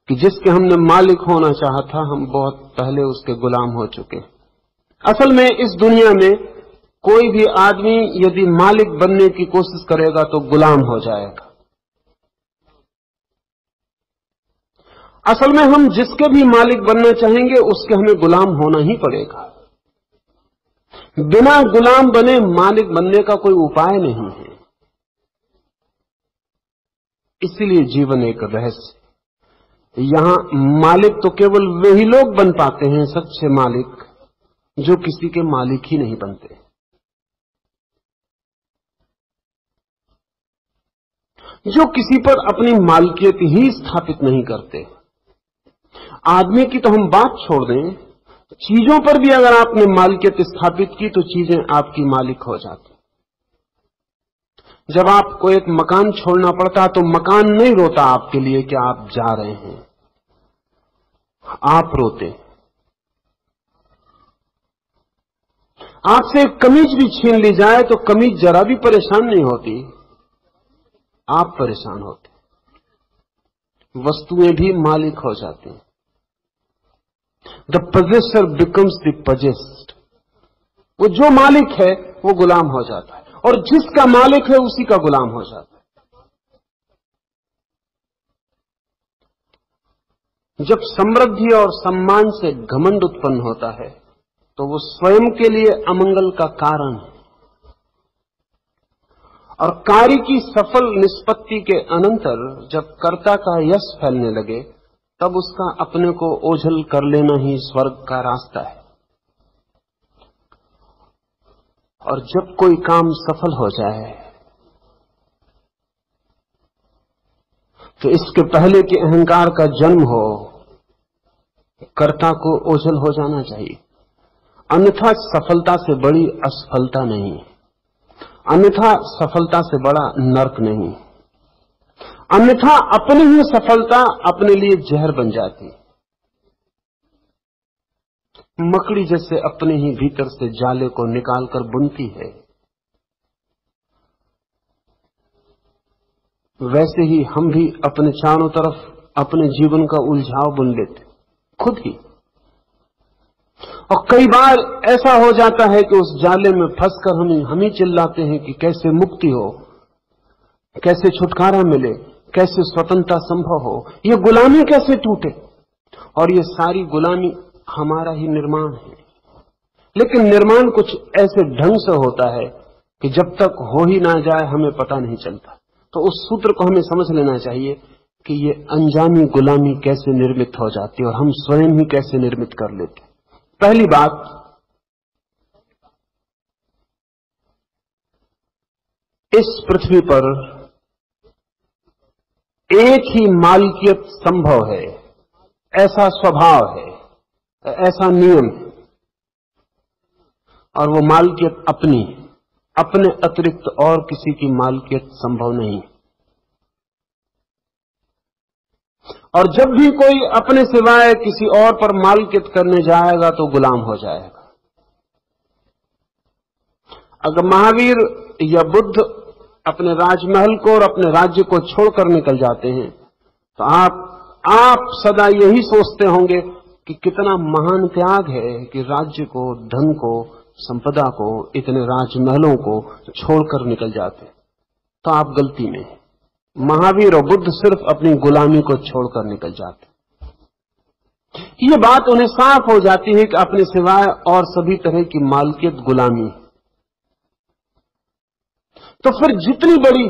कि जिसके हमने मालिक होना चाहा था, हम बहुत पहले उसके गुलाम हो चुके असल में इस दुनिया में कोई भी आदमी यदि मालिक बनने की कोशिश करेगा तो गुलाम हो जाएगा। असल में हम जिसके भी मालिक बनना चाहेंगे, उसके हमें गुलाम होना ही पड़ेगा। बिना गुलाम बने मालिक बनने का कोई उपाय नहीं है। इसीलिए जीवन एक रहस्य यहाँ मालिक तो केवल वे ही लोग बन पाते हैं सच्चे मालिक, जो किसी के मालिक ही नहीं बनते। जो किसी पर अपनी मालकियत ही स्थापित नहीं करते। आदमी की तो हम बात छोड़ दें, चीज़ों पर भी अगर आपने मालकियत स्थापित की तो चीज़ें आपकी मालिक हो जाती। जब आपको एक मकान छोड़ना पड़ता तो मकान नहीं रोता आपके लिए कि आप जा रहे हैं। आप रोते। आपसे कमीज भी छीन ली जाए तो कमीज जरा भी परेशान नहीं होती। आप परेशान होते। वस्तुएँ भी मालिक हो जाती। हैं the possessor becomes the possessed वो जो मालिक है, वो गुलाम हो जाता है। और जिसका मालिक है, उसी का गुलाम हो जाता है। जब समृद्धि और सम्मान से घमंड उत्पन्न होता है तो वो स्वयं के लिए अमंगल का कारण है। और कार्य की सफल निष्पत्ति के अनंतर जब कर्ता का यश फैलने लगे, तब उसका अपने को ओझल कर लेना ही स्वर्ग का रास्ता है। और जब कोई काम सफल हो जाए तो इसके पहले के अहंकार का जन्म हो कर्ता को ओझल हो जाना चाहिए। अन्यथा सफलता से बड़ी असफलता नहीं। अन्यथा सफलता से बड़ा नर्क नहीं। अन्यथा अपनी ही सफलता अपने लिए जहर बन जाती। मकड़ी जैसे अपने ही भीतर से जाले को निकालकर बुनती है। वैसे ही हम भी अपने चारों तरफ़ अपने जीवन का उलझाव बुन लेते। खुद ही। और कई बार ऐसा हो जाता है कि उस जाले में फंसकर हम हम ही चिल्लाते हैं कि कैसे मुक्ति हो, कैसे छुटकारा मिले, कैसे स्वतंत्रता संभव हो। ये गुलामी कैसे टूटे? और ये सारी गुलामी हमारा ही निर्माण है। लेकिन निर्माण कुछ ऐसे ढंग से होता है कि जब तक हो ही ना जाए, हमें पता नहीं चलता। तो उस सूत्र को हमें समझ लेना चाहिए कि ये अनजानी गुलामी कैसे निर्मित हो जाती है और हम स्वयं ही कैसे निर्मित कर लेते पहली बात, इस पृथ्वी पर एक ही मालकियत संभव है, ऐसा स्वभाव है, ऐसा नियम है। और वो मालकियत अपनी अपने अतिरिक्त और किसी की मालकियत संभव नहीं और जब भी कोई अपने सिवाय किसी और पर मालकियत करने जाएगा तो गुलाम हो जाएगा। अगर महावीर या बुद्ध अपने राजमहल को और अपने राज्य को छोड़कर निकल जाते हैं तो आप आप सदा यही सोचते होंगे कि कितना महान त्याग है कि राज्य को, धन को, संपदा को, इतने राजमहलों को छोड़कर निकल जाते। तो आप गलती में महावीर और बुद्ध सिर्फ़ अपनी गुलामी को छोड़कर निकल जाते ये बात उन्हें साफ़ हो जाती है कि अपने सिवाय और सभी तरह की मालकियत गुलामी तो फिर जितनी बड़ी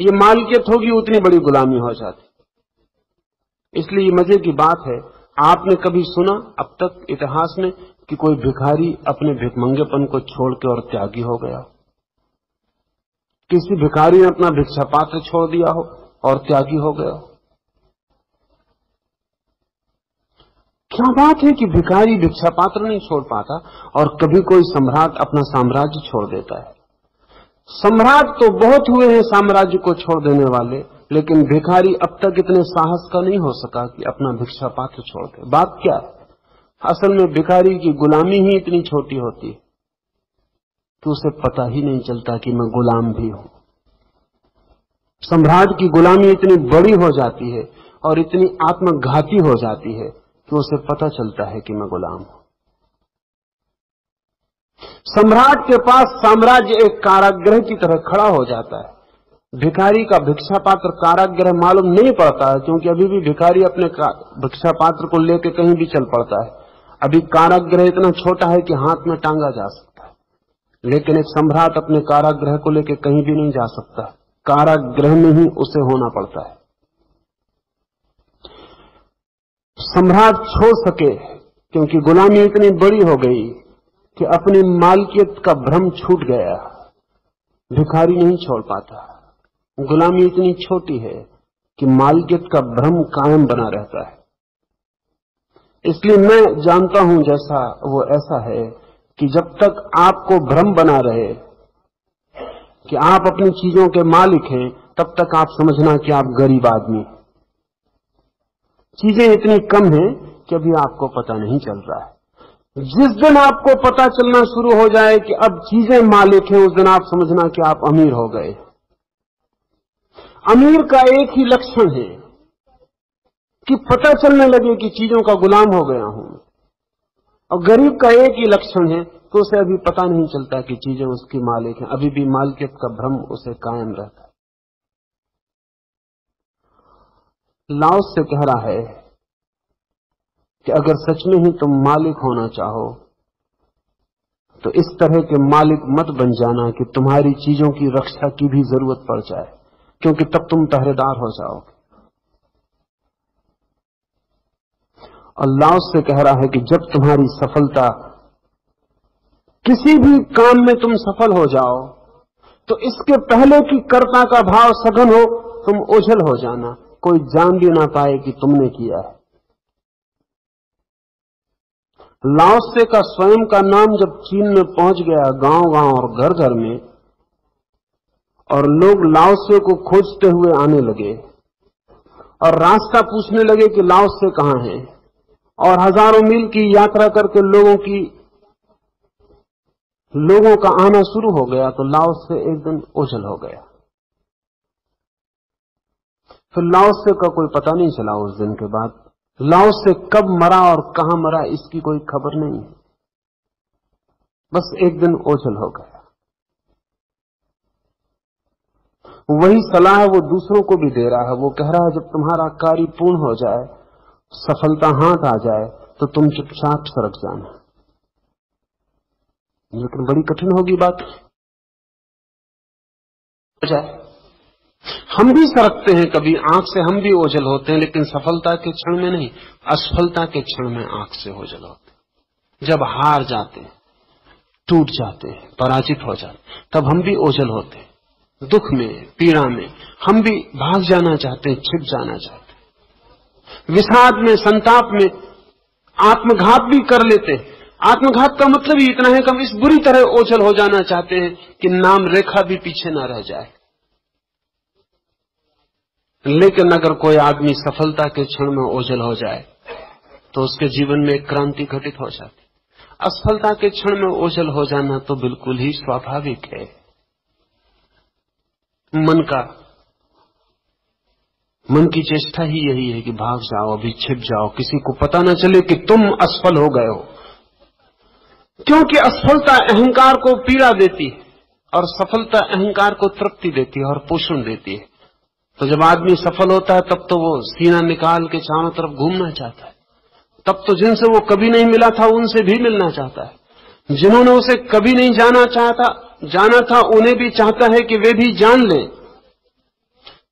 ये मालकियत होगी, उतनी बड़ी गुलामी हो जाती इसलिए मज़े की बात है, आपने कभी सुना अब तक इतिहास में कि कोई भिखारी अपने भिकमंगेपन को छोड़ के और त्यागी हो गया किसी भिखारी ने अपना भिक्षा पात्र छोड़ दिया हो और त्यागी हो गया हो। क्या बात है कि भिखारी भिक्षा पात्र नहीं छोड़ पाता और कभी कोई सम्राट अपना साम्राज्य छोड़ देता है? सम्राट तो बहुत हुए हैं साम्राज्य को छोड़ देने वाले, लेकिन भिखारी अब तक इतने साहस का नहीं हो सका कि अपना भिक्षा पात्र छोड़ दे। बात क्या है? असल में भिखारी की गुलामी ही इतनी छोटी होती है। कि उसे पता ही नहीं चलता कि मैं गुलाम भी हूँ। सम्राट की गुलामी इतनी बड़ी हो जाती है और इतनी आत्मघाती हो जाती है कि उसे पता चलता है कि मैं गुलाम हूँ। सम्राट के पास साम्राज्य एक कारागृह की तरह खड़ा हो जाता है। भिखारी का भिक्षा पात्र कारागृह मालूम नहीं पड़ता है, क्योंकि अभी भी भिखारी अपने भिक्षा पात्र को लेकर कहीं भी चल पड़ता है। अभी कारागृह इतना छोटा है कि हाथ में टांगा जा सकता लेकिन एक सम्राट अपने कारागृह को लेकर कहीं भी नहीं जा सकता। कारागृह में ही उसे होना पड़ता है। सम्राट छोड़ सके, क्योंकि गुलामी इतनी बड़ी हो गई कि अपनी मालकियत का भ्रम छूट गया। भिखारी नहीं छोड़ पाता। गुलामी इतनी छोटी है कि मालकियत का भ्रम कायम बना रहता है। इसलिए मैं जानता हूँ जैसा वो ऐसा है कि जब तक आपको भ्रम बना रहे, कि आप अपनी चीज़ों के मालिक हैं, तब तक आप समझना कि आप गरीब आदमी चीज़ें इतनी कम हैं कि अभी आपको पता नहीं चल रहा है। जिस दिन आपको पता चलना शुरू हो जाए कि अब चीज़ें मालिक हैं, उस दिन आप समझना कि आप अमीर हो गए। अमीर का एक ही लक्षण है कि पता चलने लगे कि चीज़ों का गुलाम हो गया हूँ। और गरीब का एक ही लक्षण है कि उसे अभी पता नहीं चलता कि चीज़ें उसकी मालिक हैं। अभी भी मालिकियत का भ्रम उसे कायम रहता है। लाओस से कह रहा है कि अगर सच में ही तुम मालिक होना चाहो तो इस तरह के मालिक मत बन जाना कि तुम्हारी चीज़ों की रक्षा की भी ज़रूरत पड़ जाए, क्योंकि तब तुम पहरेदार हो जाओगे। अल्लाह से कह रहा है कि जब तुम्हारी सफलता किसी भी काम में तुम सफल हो जाओ तो इसके पहले कि कर्ता का भाव सघन हो, तुम ओझल हो जाना। कोई जान भी ना पाए कि तुमने किया है। लाओसे का स्वयं का नाम जब चीन में पहुँच गया गाँव गाँव और घर घर में, और लोग लाओसे को खोजते हुए आने लगे, और रास्ता पूछने लगे कि लाओसे कहाँ है। और हज़ारों मील की यात्रा करके लोगों की, लोगों का आना शुरू हो गया तो लाओस से एक दिन ओझल हो गया। फिर लाओस से का कोई पता नहीं चला उस दिन के बाद। लाओस से कब मरा और कहाँ मरा, इसकी कोई खबर नहीं है। बस एक दिन ओझल हो गया। वही सलाह वो दूसरों को भी दे रहा है। वो कह रहा है, जब तुम्हारा कार्य पूर्ण हो जाए सफलता हाथ आ जाए तो तुम चुपचाप सरक जाना। लेकिन बड़ी कठिन होगी बात। जाए हम भी सरकते हैं कभी, आँख से हम भी ओझल होते हैं, लेकिन सफलता के क्षण में नहीं, असफलता के क्षण में आँख से ओझल होते जब हार जाते टूट जाते हैं, पराजित हो जाते तब हम भी ओझल होते दुख में, पीड़ा में, हम भी भाग जाना चाहते हैं, छिप जाना चाहते विषाद में, संताप में आत्मघात भी कर लेते हैं। आत्मघात का मतलब ही इतना है कि हम इस बुरी तरह ओझल हो जाना चाहते हैं कि नाम रेखा भी पीछे ना रह जाए। लेकिन अगर कोई आदमी सफलता के क्षण में ओझल हो जाए तो उसके जीवन में एक क्रांति घटित हो जाती। असफलता के क्षण में ओझल हो जाना तो बिल्कुल ही स्वाभाविक है। मन का मन की चेष्टा ही यही है कि भाग जाओ, अभी छिप जाओ, किसी को पता न चले कि तुम असफल हो गए हो। क्योंकि असफलता अहंकार को पीड़ा देती है और सफलता अहंकार को तृप्ति देती है और पोषण देती है। तो जब आदमी सफल होता है, तब तो वो सीना निकाल के चारों तरफ़ घूमना चाहता है। तब तो जिनसे वो कभी नहीं मिला था, उनसे भी मिलना चाहता है। जिन्होंने उसे कभी नहीं जाना चाहता, जाना था, उन्हें भी चाहता है कि वे भी जान लें।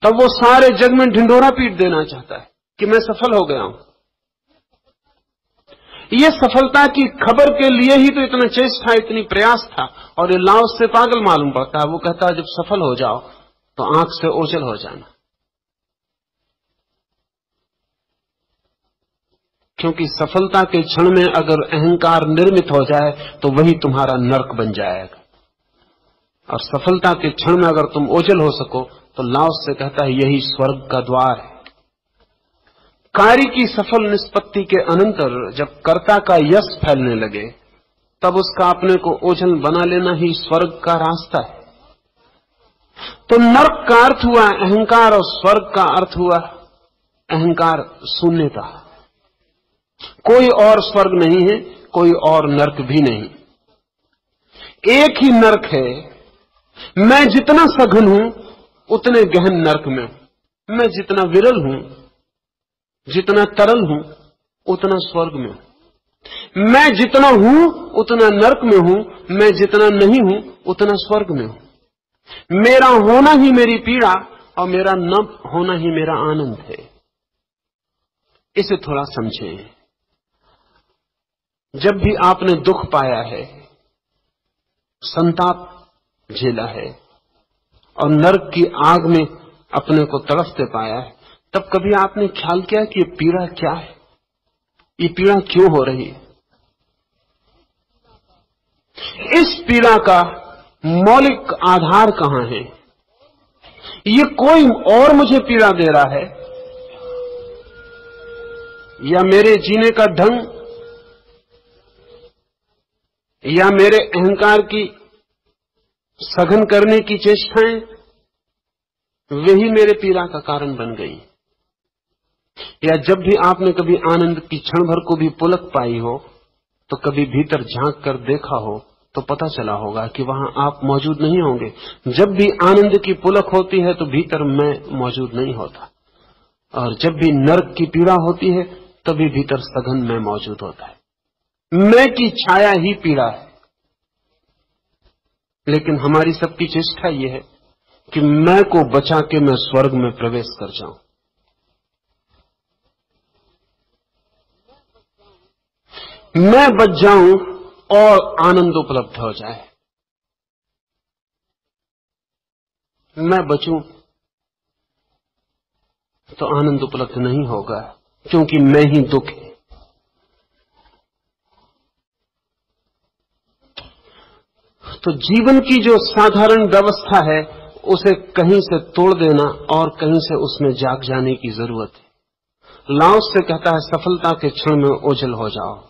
तब वो सारे जग में ढिंडोरा पीट देना चाहता है कि मैं सफल हो गया हूँ। ये सफलता की खबर के लिए ही तो इतना चेष्टा इतनी प्रयास था, और ये लाव से पागल मालूम पड़ता है। वो कहता है, जब सफल हो जाओ तो आँख से ओझल हो जाना। क्योंकि सफलता के क्षण में अगर अहंकार निर्मित हो जाए तो वही तुम्हारा नरक बन जाएगा। और सफलता के क्षण में अगर तुम ओझल हो सको तो लाओस से कहता है, यही स्वर्ग का द्वार है। कार्य की सफल निष्पत्ति के अनंतर जब कर्ता का यश फैलने लगे, तब उसका अपने को ओझल बना लेना ही स्वर्ग का रास्ता है। तो नर्क का अर्थ हुआ अहंकार और स्वर्ग का अर्थ हुआ अहंकार शून्यता। कोई और स्वर्ग नहीं है, कोई और नर्क भी नहीं। एक ही नर्क है। मैं जितना सघन हूँ उतने गहन नरक में हूँ। मैं जितना विरल हूँ, जितना तरल हूँ, उतना स्वर्ग में हूँ। मैं जितना हूँ, उतना नरक में हूँ। मैं जितना नहीं हूँ, उतना स्वर्ग में हूँ। मेरा होना ही मेरी पीड़ा और मेरा न होना ही मेरा आनंद है। इसे थोड़ा समझें। जब भी आपने दुख पाया है, संताप झेला है। और नर्क की आग में अपने को तड़फते पाया है। तब कभी आपने ख्याल किया कि ये पीड़ा क्या है? ये पीड़ा क्यों हो रही है? इस पीड़ा का मौलिक आधार कहाँ है? ये कोई और मुझे पीड़ा दे रहा है? या मेरे जीने का ढंग? या मेरे अहंकार की सघन करने की चेष्टाएँ, वही मेरे पीड़ा का कारण बन गई। या जब भी आपने कभी आनंद की क्षण भर को भी पुलक पाई हो तो कभी भीतर झाँक कर देखा हो तो पता चला होगा कि वहाँ आप मौजूद नहीं होंगे। जब भी आनंद की पुलक होती है तो भीतर मैं मौजूद नहीं होता। और जब भी नरक की पीड़ा होती है, तभी भीतर सघन में मौजूद होता है। मैं की छाया ही पीड़ा है। लेकिन हमारी सबकी चेष्टा यह है कि मैं को बचा के मैं स्वर्ग में प्रवेश कर जाऊँ। मैं बच जाऊँ और आनंद उपलब्ध हो जाए। मैं बचूं तो आनंद उपलब्ध नहीं होगा, क्योंकि मैं ही दुख है तो जीवन की जो साधारण व्यवस्था है, उसे कहीं से तोड़ देना और कहीं से उसमें जाग जाने की ज़रूरत है। लाओस से कहता है, सफलता के क्षण में ओझल हो जाओ।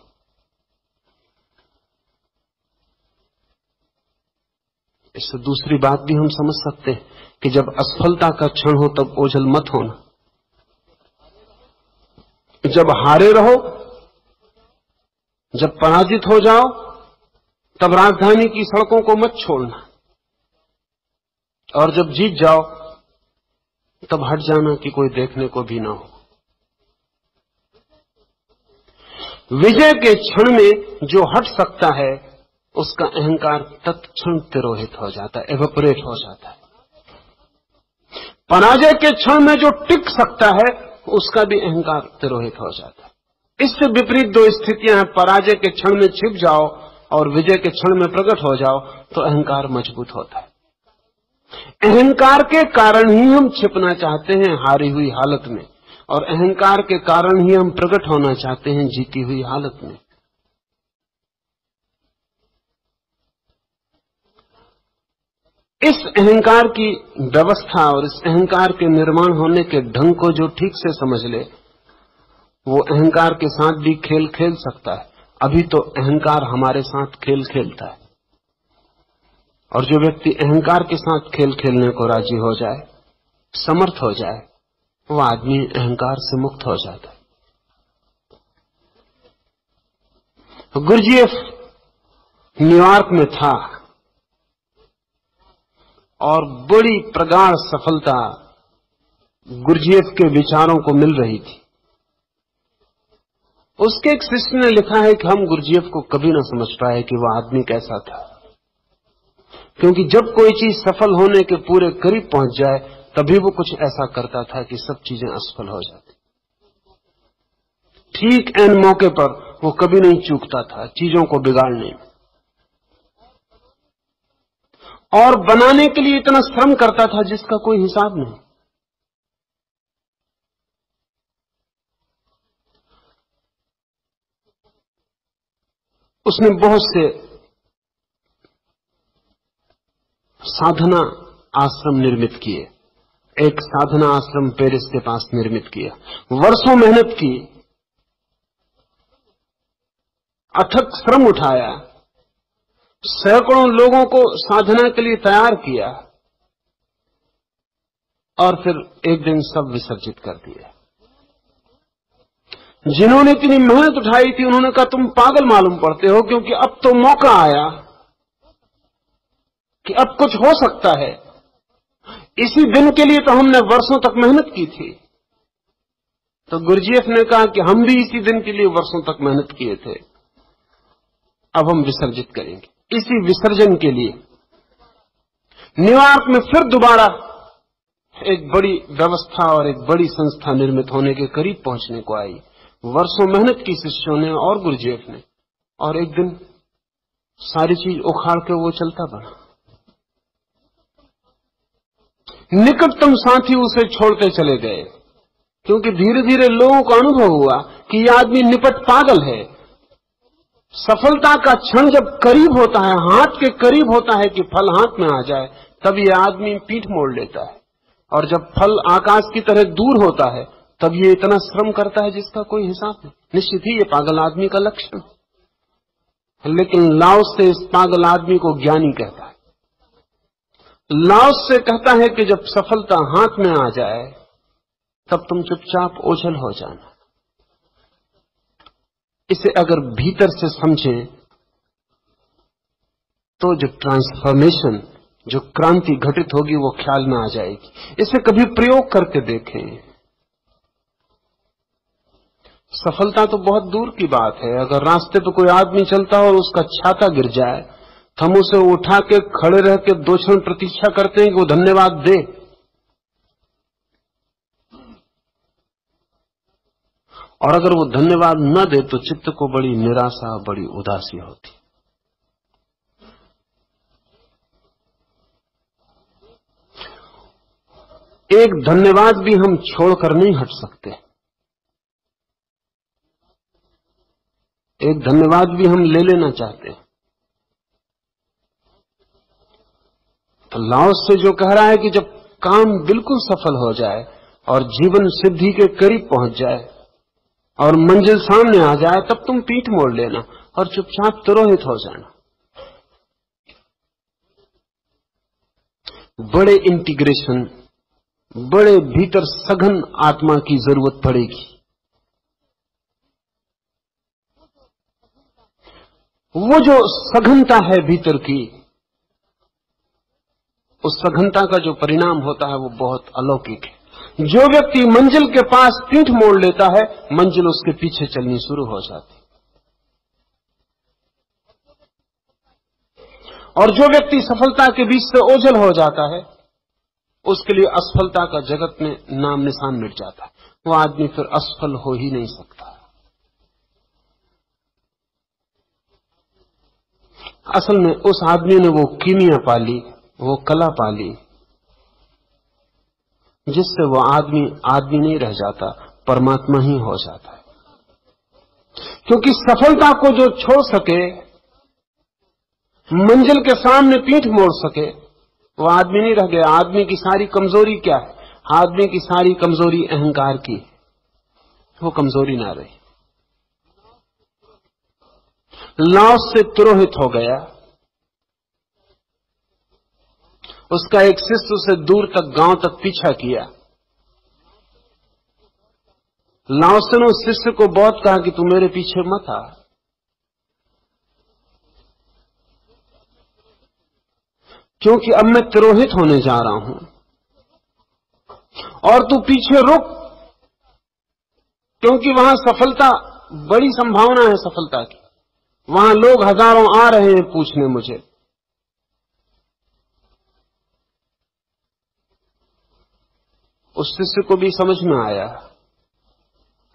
इससे दूसरी बात भी हम समझ सकते हैं कि जब असफलता का क्षण हो, तब ओझल मत होना। जब हारे रहो, जब पराजित हो जाओ तब राजधानी की सड़कों को मत छोड़ना। और जब जीत जाओ, तब हट जाना कि कोई देखने को भी ना हो। विजय के क्षण में जो हट सकता है, उसका अहंकार तत्क्षण तिरोहित हो जाता है एवोपरेट हो जाता है। पराजय के क्षण में जो टिक सकता है, उसका भी अहंकार तिरोहित हो जाता है। इससे विपरीत दो स्थितियाँ हैं। पराजय के क्षण में छिप जाओ और विजय के क्षण में प्रकट हो जाओ तो अहंकार मज़बूत होता है। अहंकार के कारण ही हम छिपना चाहते हैं हारी हुई हालत में, और अहंकार के कारण ही हम प्रकट होना चाहते हैं जीती हुई हालत में। इस अहंकार की व्यवस्था और इस अहंकार के निर्माण होने के ढंग को जो ठीक से समझ ले, वो अहंकार के साथ भी खेल खेल सकता है। अभी तो अहंकार हमारे साथ खेल खेलता है। और जो व्यक्ति अहंकार के साथ खेल खेलने को राज़ी हो जाए, समर्थ हो जाए, वो आदमी अहंकार से मुक्त हो जाता है। गुरजीएफ न्यूयॉर्क में था और बड़ी प्रगाढ़ सफलता गुरजीएफ के विचारों को मिल रही थी। उसके एक शिष्य ने लिखा है कि हम गुरजीएफ को कभी ना समझ पाए कि वह आदमी कैसा था। क्योंकि जब कोई चीज़ सफल होने के पूरे करीब पहुँच जाए, तभी वो कुछ ऐसा करता था कि सब चीज़ें असफल हो जाती। ठीक एन मौके पर वो कभी नहीं चूकता था, चीज़ों को बिगाड़ने और बनाने के लिए इतना श्रम करता था जिसका कोई हिसाब नहीं। उसने बहुत से साधना आश्रम निर्मित किए। एक साधना आश्रम पेरिस के पास निर्मित किया। वर्षों मेहनत की। अथक श्रम उठाया। सैकड़ों लोगों को साधना के लिए तैयार किया। और फिर एक दिन सब विसर्जित कर दिया जिन्होंने इतनी मेहनत उठाई थी, उन्होंने कहा, तुम पागल मालूम पड़ते हो, क्योंकि अब तो मौका आया कि अब कुछ हो सकता है। इसी दिन के लिए तो हमने वर्षों तक मेहनत की थी। तो गुरजीएफ ने कहा कि हम भी इसी दिन के लिए वर्षों तक मेहनत किए थे। अब हम विसर्जित करेंगे। इसी विसर्जन के लिए न्यूयॉर्क में फिर दोबारा एक बड़ी व्यवस्था और एक बड़ी संस्था निर्मित होने के करीब पहुँचने को आई। वर्षों मेहनत की शिष्यों ने और गुरजेफ ने। और एक दिन सारी चीज़ उखाड़ के वो चलता बना। निकटतम साथी उसे छोड़ते चले गए, क्योंकि धीरे धीरे लोगों को अनुभव हुआ कि यह आदमी निपट पागल है। सफलता का क्षण जब करीब होता है, हाथ के करीब होता है कि फल हाथ में आ जाए, तब यह आदमी पीठ मोड़ लेता है। और जब फल आकाश की तरह दूर होता है तब ये इतना श्रम करता है जिसका कोई हिसाब नहीं। निश्चित ही ये पागल आदमी का लक्षण लेकिन लाओस से इस पागल आदमी को ज्ञानी कहता है। लाओस से कहता है कि जब सफलता हाथ में आ जाए, तब तुम चुपचाप ओझल हो जाना। इसे अगर भीतर से समझे तो जो ट्रांसफॉर्मेशन जो क्रांति घटित होगी, वो ख्याल में आ जाएगी। इसे कभी प्रयोग करके देखें। सफलता तो बहुत दूर की बात है। अगर रास्ते पे कोई आदमी चलता हो और उसका छाता गिर जाए तो हम उसे उठा के खड़े रह के दो क्षण प्रतीक्षा करते हैं कि वो धन्यवाद दे। और अगर वो धन्यवाद न दे तो चित्त को बड़ी निराशा, बड़ी उदासी होती। एक धन्यवाद भी हम छोड़कर नहीं हट सकते। एक धन्यवाद भी हम ले लेना चाहते हैं। तो लाओस से जो कह रहा है कि जब काम बिल्कुल सफल हो जाए और जीवन सिद्धि के करीब पहुँच जाए और मंजिल सामने आ जाए, तब तुम पीठ मोड़ लेना और चुपचाप तुरोहित हो जाना। बड़े इंटीग्रेशन, बड़े भीतर सघन आत्मा की ज़रूरत पड़ेगी। वो जो सघनता है भीतर की, उस सघनता का जो परिणाम होता है वो बहुत अलौकिक है। जो व्यक्ति मंजिल के पास पीठ मोड़ लेता है, मंजिल उसके पीछे चलनी शुरू हो जाती। और जो व्यक्ति सफलता के बीच से ओझल हो जाता है, उसके लिए असफलता का जगत में नाम निशान मिट जाता है। वो आदमी फिर असफल हो ही नहीं सकता। असल में उस आदमी ने वो कीमिया पाली, वो कला पाली, जिससे वो आदमी आदमी नहीं रह जाता, परमात्मा ही हो जाता है। क्योंकि सफलता को जो छोड़ सके, मंजिल के सामने पीठ मोड़ सके, वो आदमी नहीं रह गया। आदमी की सारी कमज़ोरी क्या है? आदमी की सारी कमज़ोरी अहंकार की वो कमज़ोरी ना रही। लाओस से तुरोहित हो गया। उसका एक शिष्य उसे दूर तक, गाँव तक पीछा किया। लाओस ने उस शिष्य को बहुत कहा कि तू मेरे पीछे मत आ। क्योंकि अब मैं तिरोहित होने जा रहा हूँ। और तू पीछे रुक। क्योंकि वहाँ सफलता, बड़ी संभावना है सफलता की। वहाँ लोग हज़ारों आ रहे हैं पूछने मुझे। उस शिष्य को भी समझ में आया।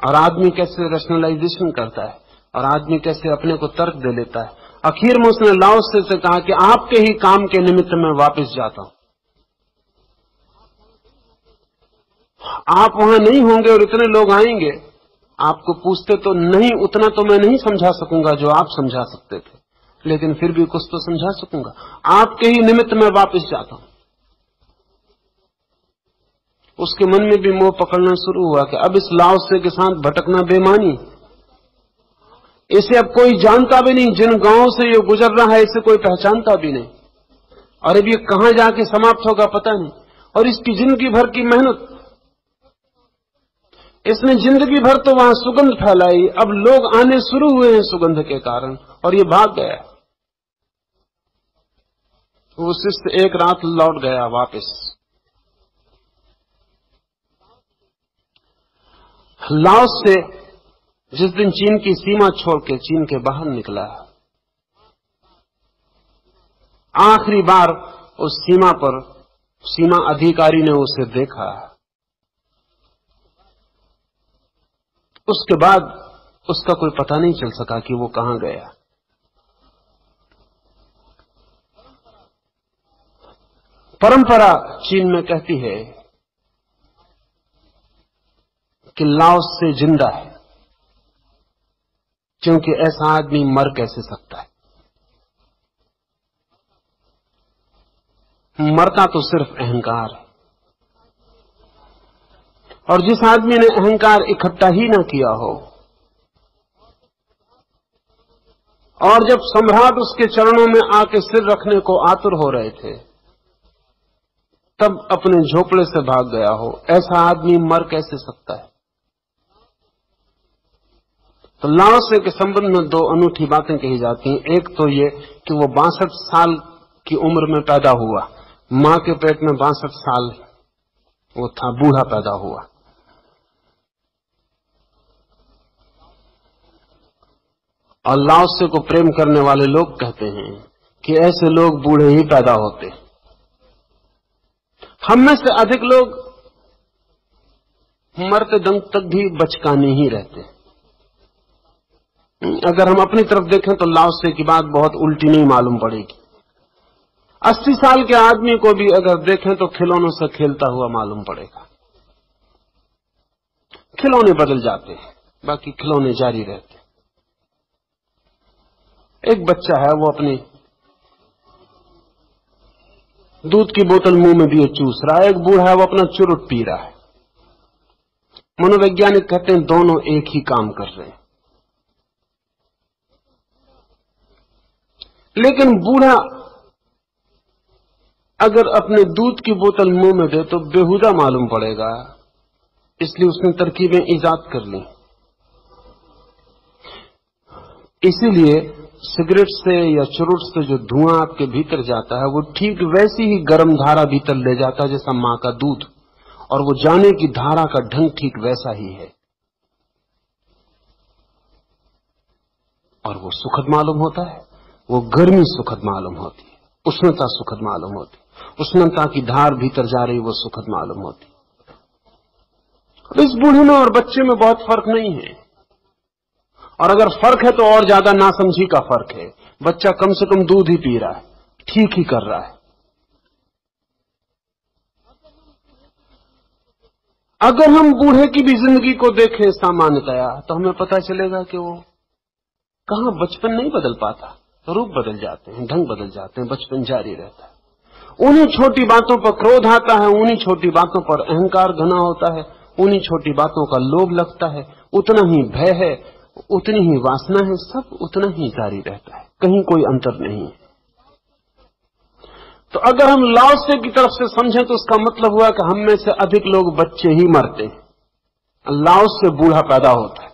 और आदमी कैसे रेशनलाइजेशन करता है? और आदमी कैसे अपने को तर्क दे लेता है? आखिर में उसने लाओस से कहा कि आपके ही काम के निमित्त मैं वापस जाता हूँ। आप वहाँ नहीं होंगे और इतने लोग आएँगे। आपको पूछते तो नहीं, उतना तो मैं नहीं समझा सकूँगा जो आप समझा सकते थे। लेकिन फिर भी कुछ तो समझा सकूँगा। आपके ही निमित्त मैं वापस जाता हूँ। उसके मन में भी मोह पकड़ना शुरू हुआ कि अब इस लाओसे के साथ भटकना बेमानी। इसे अब कोई जानता भी नहीं, जिन गाँवों से ये गुजर रहा है, इसे कोई पहचानता भी नहीं। और अब ये कहाँ जाके समाप्त होगा पता नहीं। और इसकी ज़िंदगी भर की मेहनत इसने ज़िंदगी भर तो वहाँ सुगंध फैलाई। अब लोग आने शुरू हुए हैं सुगंध के कारण, और ये भाग गया। वो शिष्य एक रात लौट गया वापस। लाओस से जिस दिन चीन की सीमा छोड़ के चीन के बाहर निकला, आखिरी बार उस सीमा पर सीमा अधिकारी ने उसे देखा। उसके बाद उसका कोई पता नहीं चल सका कि वो कहाँ गया। परंपरा चीन में कहती है कि लाओस से ज़िंदा है, क्योंकि ऐसा आदमी मर कैसे सकता है? मरता तो सिर्फ़ अहंकार है। और जिस आदमी ने अहंकार इकट्ठा ही ना किया हो, और जब सम्राट उसके चरणों में आके सिर रखने को आतुर हो रहे थे, तब अपने झोपड़े से भाग गया हो। ऐसा आदमी मर कैसे सकता है? तो लाओसे के संबंध में दो अनूठी बातें कही जाती हैं। एक तो ये कि वो बासठ साल की उम्र में पैदा हुआ। माँ के पेट में बासठ साल वो था, बूढ़ा पैदा हुआ। और लाओसे को प्रेम करने वाले लोग कहते हैं कि ऐसे लोग बूढ़े ही पैदा होते। हम में से अधिक लोग मरते दम तक भी बचकाने ही रहते। अगर हम अपनी तरफ़ देखें तो लाओसे की बात बहुत उल्टी नहीं मालूम पड़ेगी। अस्सी साल के आदमी को भी अगर देखें तो खिलौनों से खेलता हुआ मालूम पड़ेगा। खिलौने बदल जाते हैं, बाकी खिलौने जारी रहते हैं। एक बच्चा है, वो अपनी दूध की बोतल मुँह में भी चूस रहा है, एक बूढ़ा है, वो अपना चुरुट पी रहा है। मनोवैज्ञानिक कहते हैं, दोनों एक ही काम कर रहे हैं। लेकिन बूढ़ा अगर अपने दूध की बोतल मुँह में दे तो बेहुदा मालूम पड़ेगा। इसलिए उसने तरकीबें ईजाद कर ली। इसीलिए सिगरेट से या चुरुट से जो धुआँ आपके भीतर जाता है, वो ठीक वैसी ही गर्म धारा भीतर ले जाता है जैसा माँ का दूध। और वो जाने की धारा का ढंग ठीक वैसा ही है। और वो सुखद मालूम होता है। वो गर्मी सुखद मालूम होती है। उष्णता सुखद मालूम होती उष्णता की धार भीतर जा रही, वो सुखद मालूम होती। इस बूढ़े में और बच्चे में बहुत फ़र्क नहीं है। और अगर फ़र्क है तो और ज़्यादा नासमझी का फ़र्क है। बच्चा कम से कम दूध ही पी रहा है, ठीक ही कर रहा है। अगर हम बूढ़े की भी ज़िंदगी को देखें सामान्यतया तो हमें पता चलेगा कि वो कहा बचपन नहीं बदल पाता। रूप बदल जाते हैं, ढंग बदल जाते हैं, बचपन जारी रहता है। उन्हीं छोटी बातों पर क्रोध आता है, उन्हीं छोटी बातों पर अहंकार घना होता है, उन्हीं छोटी बातों का लोभ लगता है, उतना ही भय है, उतनी ही वासना है, सब उतना ही जारी रहता है, कहीं कोई अंतर नहीं है। तो अगर हम लाओसे की तरफ़ से समझें तो उसका मतलब हुआ कि हम में से अधिक लोग बच्चे ही मरते हैं। लाओस से बूढ़ा पैदा होता है।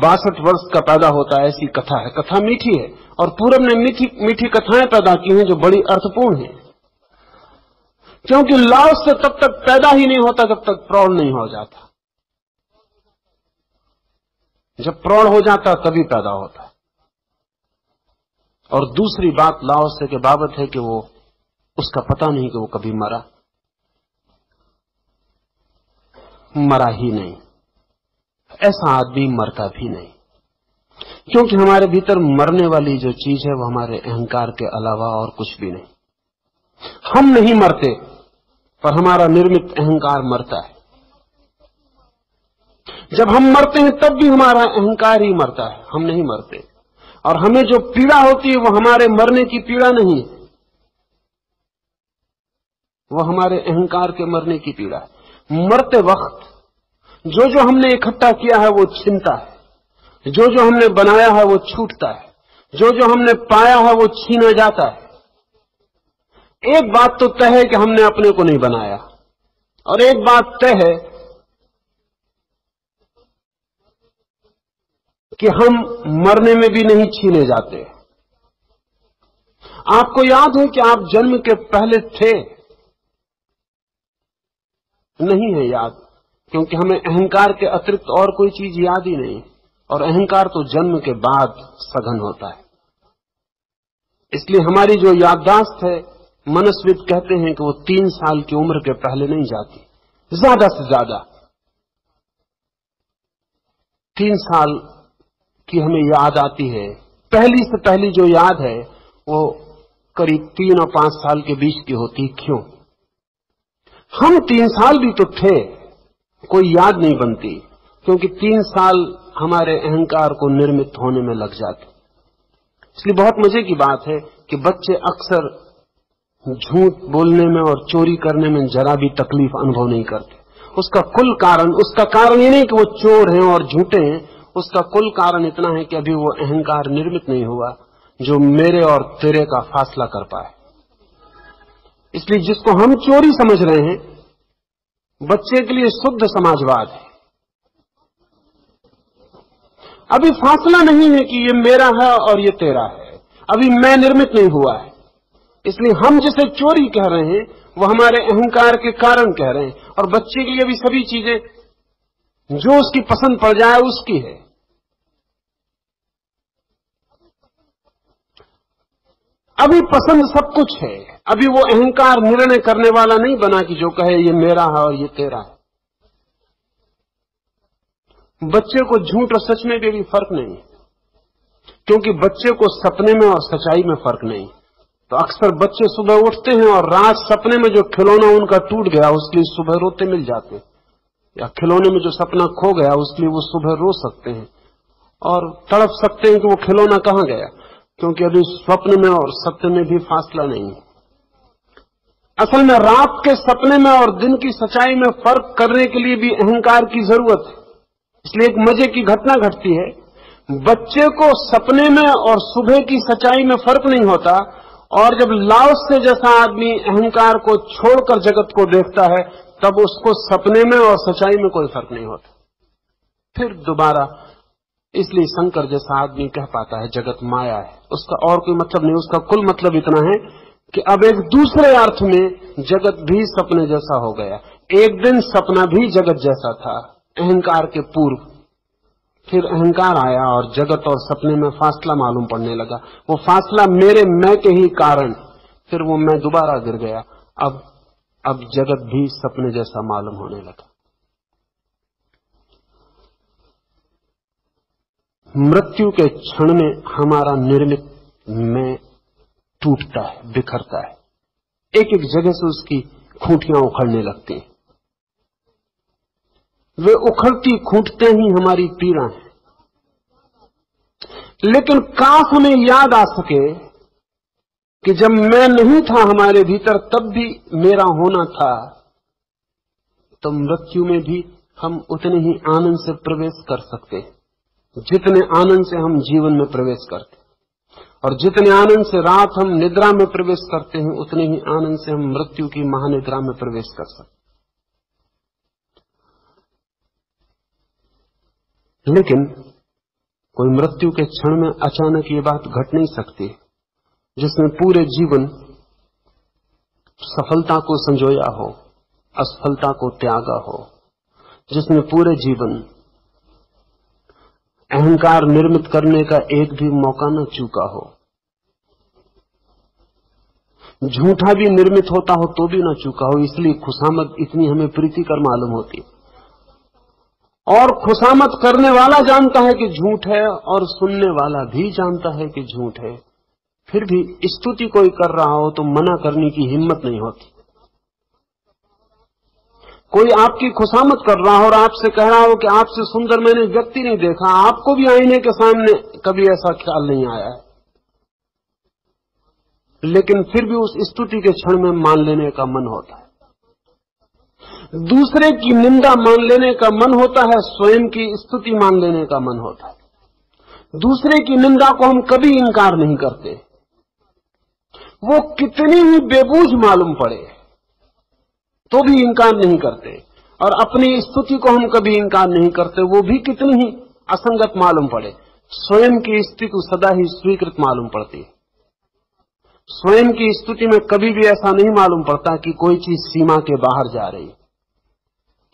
बासठ वर्ष का पैदा होता है ऐसी कथा है। कथा मीठी है और पूरब ने मीठी मीठी कथाएँ पैदा की हैं जो बड़ी अर्थपूर्ण हैं। क्योंकि लाओस से तब तक पैदा ही नहीं होता जब तक प्रौढ़ नहीं हो जाता। जब प्रौढ़ हो जाता तभी पैदा होता। और दूसरी बात लाओसे के बाबत है कि वो, उसका पता नहीं कि वो कभी मरा। मरा ही नहीं। ऐसा आदमी मरता भी नहीं। क्योंकि हमारे भीतर मरने वाली जो चीज़ है, वो हमारे अहंकार के अलावा और कुछ भी नहीं। हम नहीं मरते, पर हमारा निर्मित अहंकार मरता है। जब हम मरते हैं, तब भी हमारा अहंकार ही मरता है। हम नहीं मरते। और हमें जो पीड़ा होती है, वो हमारे मरने की पीड़ा नहीं है। वो हमारे अहंकार के मरने की पीड़ा है। मरते वक्त जो जो हमने इकट्ठा किया है वो छिनता है। जो जो हमने बनाया है वो छूटता है। जो जो हमने पाया है वो छीना जाता है। एक बात तो तय है कि हमने अपने को नहीं बनाया। और एक बात तय है कि हम मरने में भी नहीं छीने जाते। आपको याद है कि आप जन्म के पहले थे? नहीं है याद। क्योंकि हमें अहंकार के अतिरिक्त और कोई चीज़ याद ही नहीं। और अहंकार तो जन्म के बाद सघन होता है। इसलिए हमारी जो याददाश्त है मनस्वित कहते हैं कि वो तीन साल की उम्र के पहले नहीं जाती। ज़्यादा से ज़्यादा। तीन साल की हमें याद आती है। पहली से पहली जो याद है, वो करीब तीन और पाँच साल के बीच की होती। क्यों? हम तीन साल भी तो थे। कोई याद नहीं बनती, क्योंकि तीन साल हमारे अहंकार को निर्मित होने में लग जाते। इसलिए बहुत मज़े की बात है कि बच्चे अक्सर झूठ बोलने में और चोरी करने में जरा भी तकलीफ़ अनुभव नहीं करते। उसका कुल कारण, उसका कारण ये नहीं कि वो चोर हैं और झूठे हैं, उसका कुल कारण इतना है कि अभी वो अहंकार निर्मित नहीं हुआ, जो मेरे और तेरे का फासला कर पाए। इसलिए जिसको हम चोरी समझ रहे हैं बच्चे के लिए शुद्ध समाजवाद है। अभी फासला नहीं है कि ये मेरा है और ये तेरा है। अभी मैं निर्मित नहीं हुआ है। इसलिए हम जिसे चोरी कह रहे हैं, वो हमारे अहंकार के कारण कह रहे हैं। और बच्चे के लिए भी सभी चीज़ें, जो उसकी पसंद पड़ जाए, उसकी है। अभी पसंद सब कुछ है। अभी वो अहंकार निर्णय करने वाला नहीं बना कि जो कहे, ये मेरा है और ये तेरा है. बच्चे को झूठ और सच में भी फ़र्क नहीं क्योंकि बच्चे को सपने में और सच्चाई में फ़र्क नहीं तो अक्सर बच्चे सुबह उठते हैं और रात सपने में जो खिलौना उनका टूट गया, उसके लिए सुबह रोते मिल जाते हैं। या खिलौने में जो सपना खो गया, उसके लिए वो सुबह रो सकते हैं। और तड़प सकते हैं कि वो खिलौना कहाँ गया? क्योंकि अभी स्वप्न में और सत्य में भी फासला नहीं असल में रात के सपने में और दिन की सच्चाई में फ़र्क करने के लिए भी अहंकार की ज़रूरत है। इसलिए एक मज़े की घटना घटती है। बच्चे को सपने में और सुबह की सच्चाई में फ़र्क नहीं होता और जब लाओस से जैसा आदमी अहंकार को छोड़कर जगत को देखता है, तब उसको सपने में और सच्चाई में कोई फ़र्क नहीं होता। फिर दोबारा, इसलिए शंकर जैसा आदमी कह पाता है, जगत माया है। उसका और कोई मतलब नहीं, उसका कुल मतलब इतना है कि अब एक दूसरे अर्थ में जगत भी सपने जैसा हो गया। एक दिन सपना भी जगत जैसा था, अहंकार के पूर्व। फिर अहंकार आया और जगत और सपने में फासला मालूम पड़ने लगा। वो फासला मेरे मैं के ही कारण। फिर वो मैं दोबारा गिर गया। अब अब जगत भी सपने जैसा मालूम होने लगा। मृत्यु के क्षण में हमारा निर्मित मैं टूटता है बिखरता है। एक एक जगह से उसकी खूंटियाँ उखड़ने लगती हैं। वे उखड़ती, खूंटते ही हमारी पीड़ा है। लेकिन काश हमें याद आ सके कि जब मैं नहीं था हमारे भीतर, तब भी मेरा होना था। तो मृत्यु में भी हम उतने ही आनंद से प्रवेश कर सकते जितने आनंद से हम जीवन में प्रवेश करते और जितने आनंद से रात हम निद्रा में प्रवेश करते हैं, उतने ही आनंद से हम मृत्यु की महानिद्रा में प्रवेश कर सकते लेकिन कोई मृत्यु के क्षण में अचानक ये बात घट नहीं सकती जिसने पूरे जीवन सफलता को संजोया हो, असफलता को त्यागा हो जिसने पूरे जीवन अहंकार निर्मित करने का एक भी मौका न चूका हो। झूठा भी निर्मित होता हो तो भी ना चुका हो, इसलिए खुशामद इतनी हमें प्रीतिकर मालूम होती और खुशामत करने वाला जानता है कि झूठ है, और सुनने वाला भी जानता है कि झूठ है। फिर भी स्तुति कोई कर रहा हो तो मना करने की हिम्मत नहीं होती। कोई आपकी खुशामत कर रहा हो और आपसे कह रहा हो कि आपसे सुंदर मैंने व्यक्ति नहीं देखा, आपको भी आईने के सामने कभी ऐसा ख्याल नहीं आया है। लेकिन फिर भी उस स्तुति के क्षण में मान लेने का मन होता है। दूसरे की निंदा मान लेने का मन होता है, स्वयं की स्तुति मान लेने का मन होता है। दूसरे की निंदा को हम कभी इंकार नहीं करते। वो कितनी ही बेबूझ मालूम पड़े तो भी इंकार नहीं करते। और अपनी स्तुति को हम कभी इंकार नहीं करते, वो भी कितनी ही असंगत मालूम पड़े। स्वयं की स्थिति सदा ही स्वीकृत मालूम पड़ती है। स्वयं की स्तुति में कभी भी ऐसा नहीं मालूम पड़ता कि कोई चीज़ सीमा के बाहर जा रही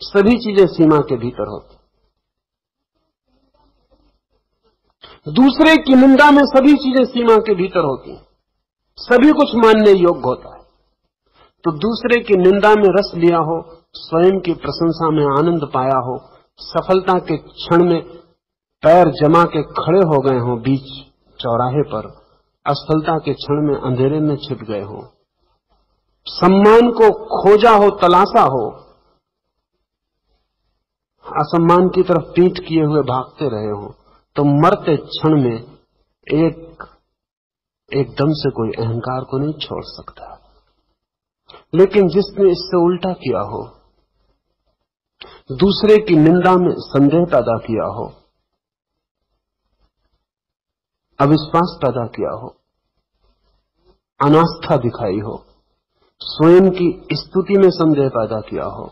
सभी चीज़ें सीमा के भीतर होती दूसरे की निंदा में सभी चीज़ें सीमा के भीतर होती सभी कुछ मानने योग्य होता है। तो दूसरे की निंदा में रस लिया हो, स्वयं की प्रशंसा में आनंद पाया हो, सफलता के क्षण में पैर जमा के खड़े हो गए हो बीच चौराहे पर असफलता के क्षण में अंधेरे में छिप गए हो। सम्मान को खोजा हो, तलाशा हो। असम्मान की तरफ़ पीठ किए हुए भागते रहे हो तो मरते क्षण में एक एकदम से कोई अहंकार को नहीं छोड़ सकता। लेकिन जिसने इससे उल्टा किया हो, दूसरे की निंदा में संदेह पैदा किया हो अविश्वास पैदा किया हो, अनास्था दिखाई हो, स्वयं की स्तुति में संदेह पैदा किया हो,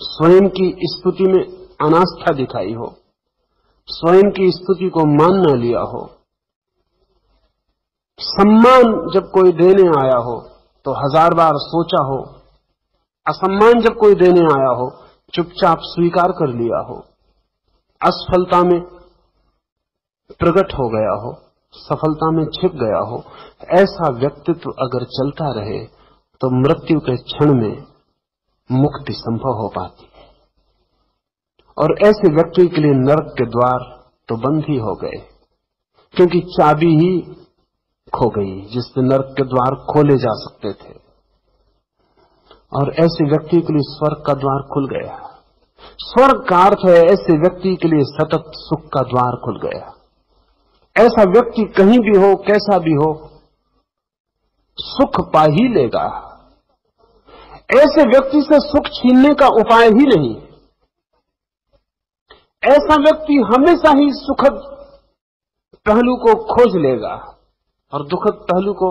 स्वयं की स्तुति में अनास्था दिखाई हो, स्वयं की स्तुति को मान न लिया हो, सम्मान जब कोई देने आया हो तो हज़ार बार सोचा हो, असम्मान जब कोई देने आया हो, चुपचाप स्वीकार कर लिया हो, असफलता में प्रकट हो गया हो, सफलता में छिप गया हो ऐसा व्यक्तित्व अगर चलता रहे तो मृत्यु के क्षण में मुक्ति संभव हो पाती है। और ऐसे व्यक्ति के लिए नरक के द्वार तो बंद ही हो गए, क्योंकि चाबी ही खो गई, जिससे नरक के द्वार खोले जा सकते थे। और ऐसे व्यक्ति के लिए स्वर्ग का द्वार खुल गया। स्वर्ग का अर्थ है ऐसे व्यक्ति के लिए सतत सुख का द्वार खुल गया। ऐसा व्यक्ति कहीं भी हो, कैसा भी हो, सुख पा ही लेगा। ऐसे व्यक्ति से सुख छीनने का उपाय ही नहीं। ऐसा व्यक्ति हमेशा ही सुखद पहलू को खोज लेगा और दुखद पहलू को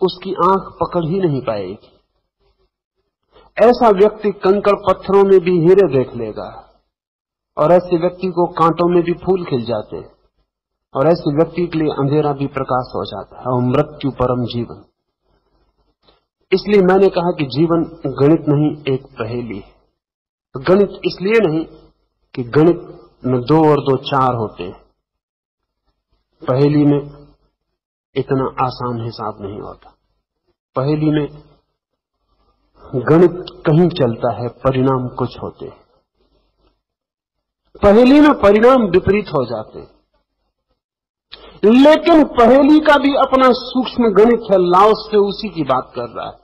उसकी आँख पकड़ ही नहीं पाएगी। ऐसा व्यक्ति कंकड़ पत्थरों में भी हीरे देख लेगा और ऐसे व्यक्ति को कांटों में भी फूल खिल जाते हैं। और ऐसे व्यक्ति के लिए अंधेरा भी प्रकाश हो जाता है, और मृत्यु परम जीवन। इसलिए मैंने कहा कि जीवन गणित नहीं, एक पहेली है। गणित इसलिए नहीं कि गणित में दो और दो चार होते हैं। पहेली में इतना आसान हिसाब नहीं होता। पहेली में गणित कहीं चलता है, परिणाम कुछ होते हैं। पहेली में परिणाम विपरीत हो जाते हैं। लेकिन पहेली का भी अपना सूक्ष्म गणित है लाओस से उसी की बात कर रहा है।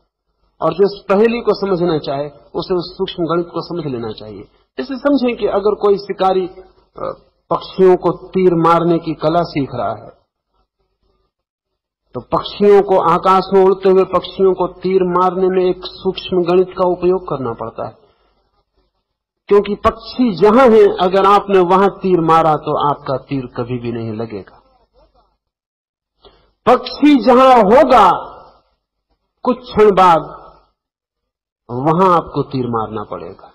और जो पहेली को समझना चाहे, उसे उस सूक्ष्म गणित को समझ लेना चाहिए। इसे समझें कि अगर कोई शिकारी पक्षियों को तीर मारने की कला सीख रहा है तो पक्षियों को आकाश में उड़ते हुए पक्षियों को तीर मारने में एक सूक्ष्म गणित का उपयोग करना पड़ता है। क्योंकि पक्षी जहाँ है, अगर आपने वहाँ तीर मारा तो आपका तीर कभी भी नहीं लगेगा। पक्षी जहाँ होगा, कुछ क्षण बाद वहाँ आपको तीर मारना पड़ेगा।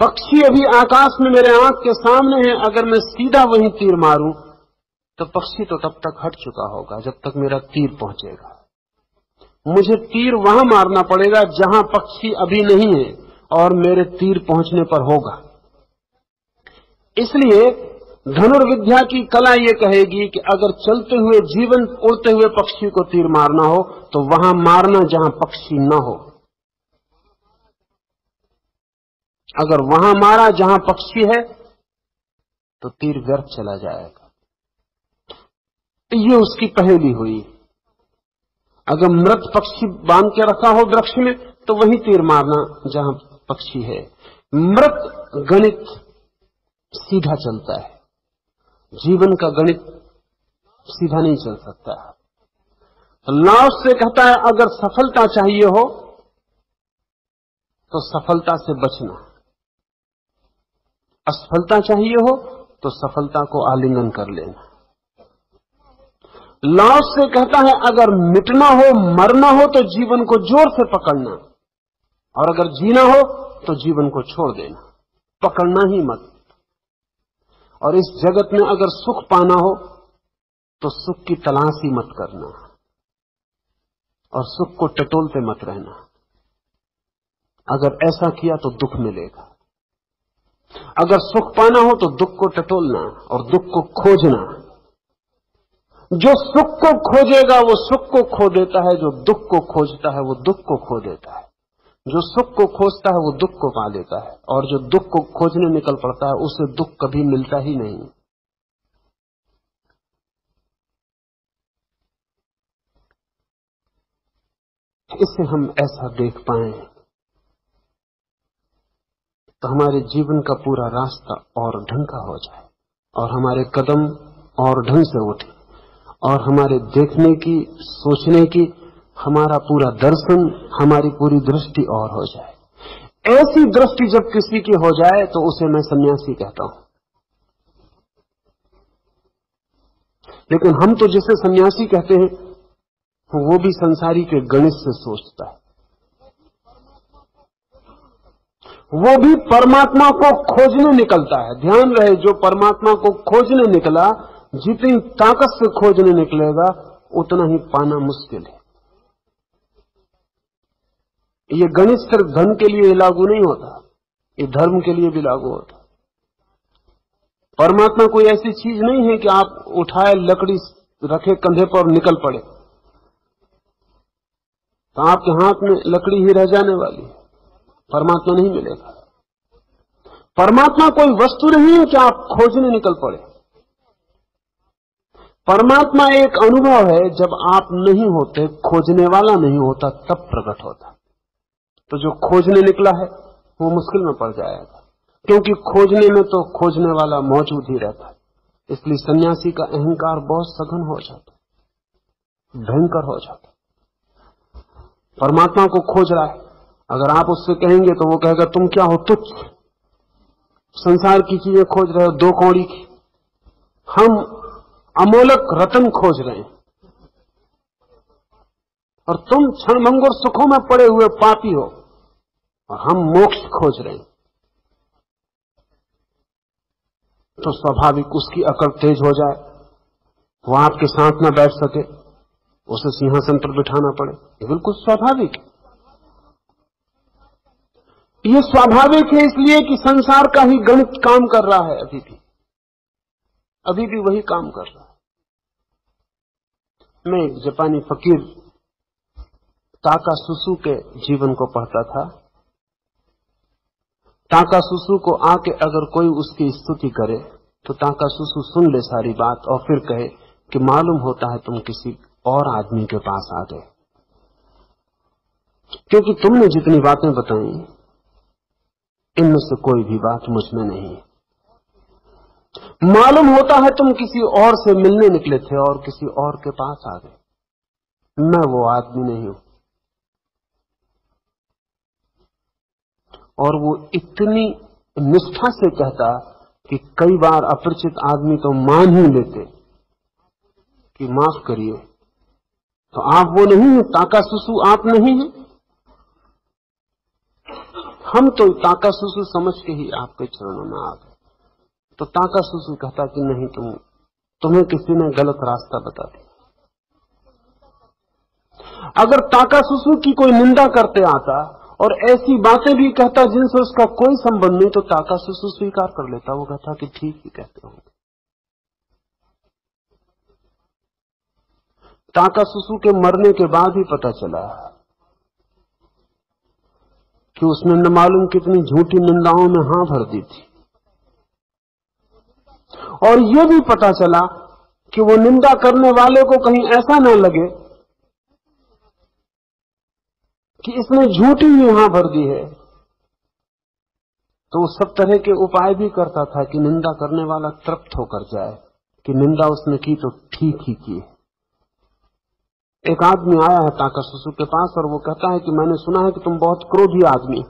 पक्षी अभी आकाश में मेरे आँख के सामने है, अगर मैं सीधा वहीं तीर मारूं तो पक्षी तो तब तक हट चुका होगा, जब तक मेरा तीर पहुंचेगा। मुझे तीर वहाँ मारना पड़ेगा जहाँ पक्षी अभी नहीं है और मेरे तीर पहुँचने पर होगा। इसलिए धनुर्विद्या की कला ये कहेगी कि अगर चलते हुए जीवन उड़ते हुए पक्षी को तीर मारना हो तो वहाँ मारना जहाँ पक्षी न हो। अगर वहाँ मारा जहाँ पक्षी है तो तीर व्यर्थ चला जाएगा। ये उसकी पहेली हुई। अगर मृत पक्षी बाँध के रखा हो वृक्ष में तो वही तीर मारना जहाँ पक्षी है। मृत गणित सीधा चलता है। जीवन का गणित सीधा नहीं चल सकता लाओस से कहता है, अगर सफलता चाहिए हो तो सफलता से बचना। असफलता चाहिए हो तो सफलता को आलिंगन कर लेना। लाओस से कहता है, अगर मिटना हो, मरना हो तो जीवन को ज़ोर से पकड़ना। और अगर जीना हो तो जीवन को छोड़ देना। पकड़ना ही मत। और इस जगत में अगर सुख पाना हो तो सुख की तलाश ही मत करना और सुख को टटोलते मत रहना। अगर ऐसा किया तो दुख मिलेगा। अगर सुख पाना हो तो दुख को टटोलना और दुख को खोजना। जो सुख को खोजेगा, वो सुख को खो देता है, जो दुख को खोजता है, वो दुख को खो देता है। जो सुख को खोजता है, वो दुख को पा लेता है। और जो दुख को खोजने निकल पड़ता है, उसे दुख कभी मिलता ही नहीं। इसे हम ऐसा देख पाए तो हमारे जीवन का पूरा रास्ता और ढंग का हो जाए, और हमारे कदम और ढंग से उठे, और हमारे देखने की, सोचने की हमारा पूरा दर्शन, हमारी पूरी दृष्टि और हो जाए। ऐसी दृष्टि जब किसी की हो जाए तो उसे मैं सन्यासी कहता हूँ। लेकिन हम तो जिसे सन्यासी कहते हैं वो भी संसारी के गणित से सोचता है। वो भी परमात्मा को खोजने निकलता है। ध्यान रहे, जो परमात्मा को खोजने निकला, जितनी ताकत से खोजने निकलेगा, उतना ही पाना मुश्किल है। ये गणित सिर्फ़ धन के लिए लागू नहीं होता, ये धर्म के लिए भी लागू होता। परमात्मा कोई ऐसी चीज़ नहीं है कि आप उठाए, लकड़ी रखे, कंधे पर निकल पड़े। तो आपके हाथ में लकड़ी ही रह जाने वाली है, परमात्मा नहीं मिलेगा। परमात्मा कोई वस्तु नहीं है कि आप खोजने निकल पड़े। परमात्मा एक अनुभव है, जब आप नहीं होते, खोजने वाला नहीं होता, तब प्रकट होता। तो जो खोजने निकला है, वो मुश्किल में पड़ जाएगा। क्योंकि खोजने में तो खोजने वाला मौजूद ही रहता है। इसलिए सन्यासी का अहंकार बहुत सघन हो जाता भयंकर हो जाता परमात्मा को खोज रहा है। अगर आप उससे कहेंगे तो वो कहेगा, तुम क्या हो, तुच्छ? संसार की चीज़ें खोज रहे हो, दो कौड़ी की। हम अमोलक रतन खोज रहे हैं। और तुम क्षणभंगुर सुखों में पड़े हुए पापी हो। और हम मोक्ष खोज रहे हैं। तो स्वाभाविक उसकी अकल तेज हो जाए, वो आपके साथ न बैठ सके, उसे सिंहासन पर बिठाना पड़े। ये बिल्कुल स्वाभाविक। ये स्वाभाविक है इसलिए कि संसार का ही गणित काम कर रहा है अभी भी। अभी भी वही काम कर रहा है। मैं एक जापानी फकीर, ताका सुसु के जीवन को पढ़ता था। ताका सुसु को आके अगर कोई उसकी स्तुति करे तो ताका सुसु सुन ले सारी बात और फिर कहे कि मालूम होता है तुम किसी और आदमी के पास आ गए। क्योंकि तुमने जितनी बातें बताई, इनमें से कोई भी बात मुझमें नहीं। मालूम होता है तुम किसी और से मिलने निकले थे और किसी और के पास आ गए। मैं वो आदमी नहीं हूँ। और वो इतनी निष्ठा से कहता कि कई बार अपरिचित आदमी तो मान ही लेते कि माफ़ करिए। तो आप वो नहीं है, ताका सुसु आप नहीं है। हम तो ताका सुसु समझ के ही आपके चरणों में आ गए। तो ताका सुसु कहता कि नहीं, तुम, तुम्हें किसी ने गलत रास्ता बता दिया। अगर ताका सुसु की कोई निंदा करते आता और ऐसी बातें भी कहता जिनसे उसका कोई संबंध नहीं तो ताका सुसु स्वीकार कर लेता वो कहता कि ठीक ही कहते होंगे। ताका सुसु के मरने के बाद ही पता चला कि उसने न मालूम कितनी झूठी निंदाओं में हाँ भर दी थी। और यह भी पता चला कि वो निंदा करने वाले को कहीं ऐसा न लगे कि इसने झूठी यहाँ भर दी है। तो सब तरह के उपाय भी करता था कि निंदा करने वाला तृप्त होकर जाए, कि निंदा उसने की तो ठीक ही की। एक आदमी आया है ताका सुसु के पास और वो कहता है कि मैंने सुना है कि तुम बहुत क्रोधी आदमी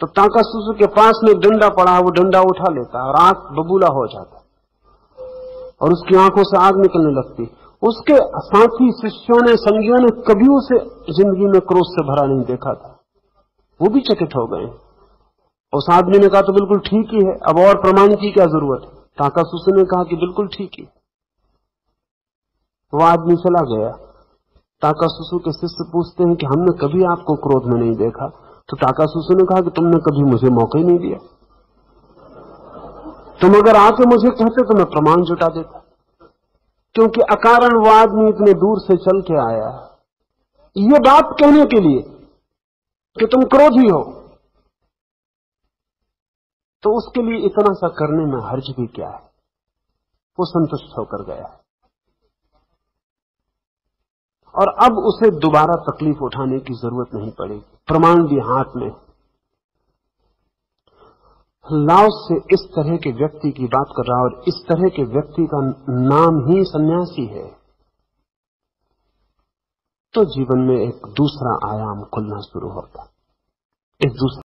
तो ताका सुसु के पास में डंडा पड़ा है वो डंडा उठा लेता और आँख बबूला हो जाता। और उसकी आँखों से आग निकलने लगती। उसके साथी शिष्यों ने, संगियों ने कभी उसे ज़िंदगी में क्रोध से भरा नहीं देखा था। वो भी चकित हो गए। उस आदमी ने कहा तो बिल्कुल ठीक ही है। अब और प्रमाण की क्या ज़रूरत है? ताका सुसु ने कहा कि बिल्कुल ठीक ही। वो आदमी चला गया। ताका सुसु के शिष्य पूछते हैं कि, हमने कभी आपको क्रोध में नहीं देखा? तो ताका सुसु ने कहा कि, तुमने कभी मुझे मौका ही नहीं दिया। तुम अगर आके मुझे कहते तो मैं प्रमाण जुटा देता। क्योंकि अकारण वो आदमी इतने दूर से चल के आया ये बात कहने के लिए कि तुम क्रोधी हो तो उसके लिए इतना सा करने में हर्ज भी क्या है? वो संतुष्ट होकर गया। और अब उसे दोबारा तकलीफ़ उठाने की ज़रूरत नहीं पड़ेगी प्रमाण भी हाथ में लाव से इस तरह के व्यक्ति की बात कर रहा और इस तरह के व्यक्ति का नाम ही सन्यासी है। तो जीवन में एक दूसरा आयाम खुलना शुरू होता एक दूसरा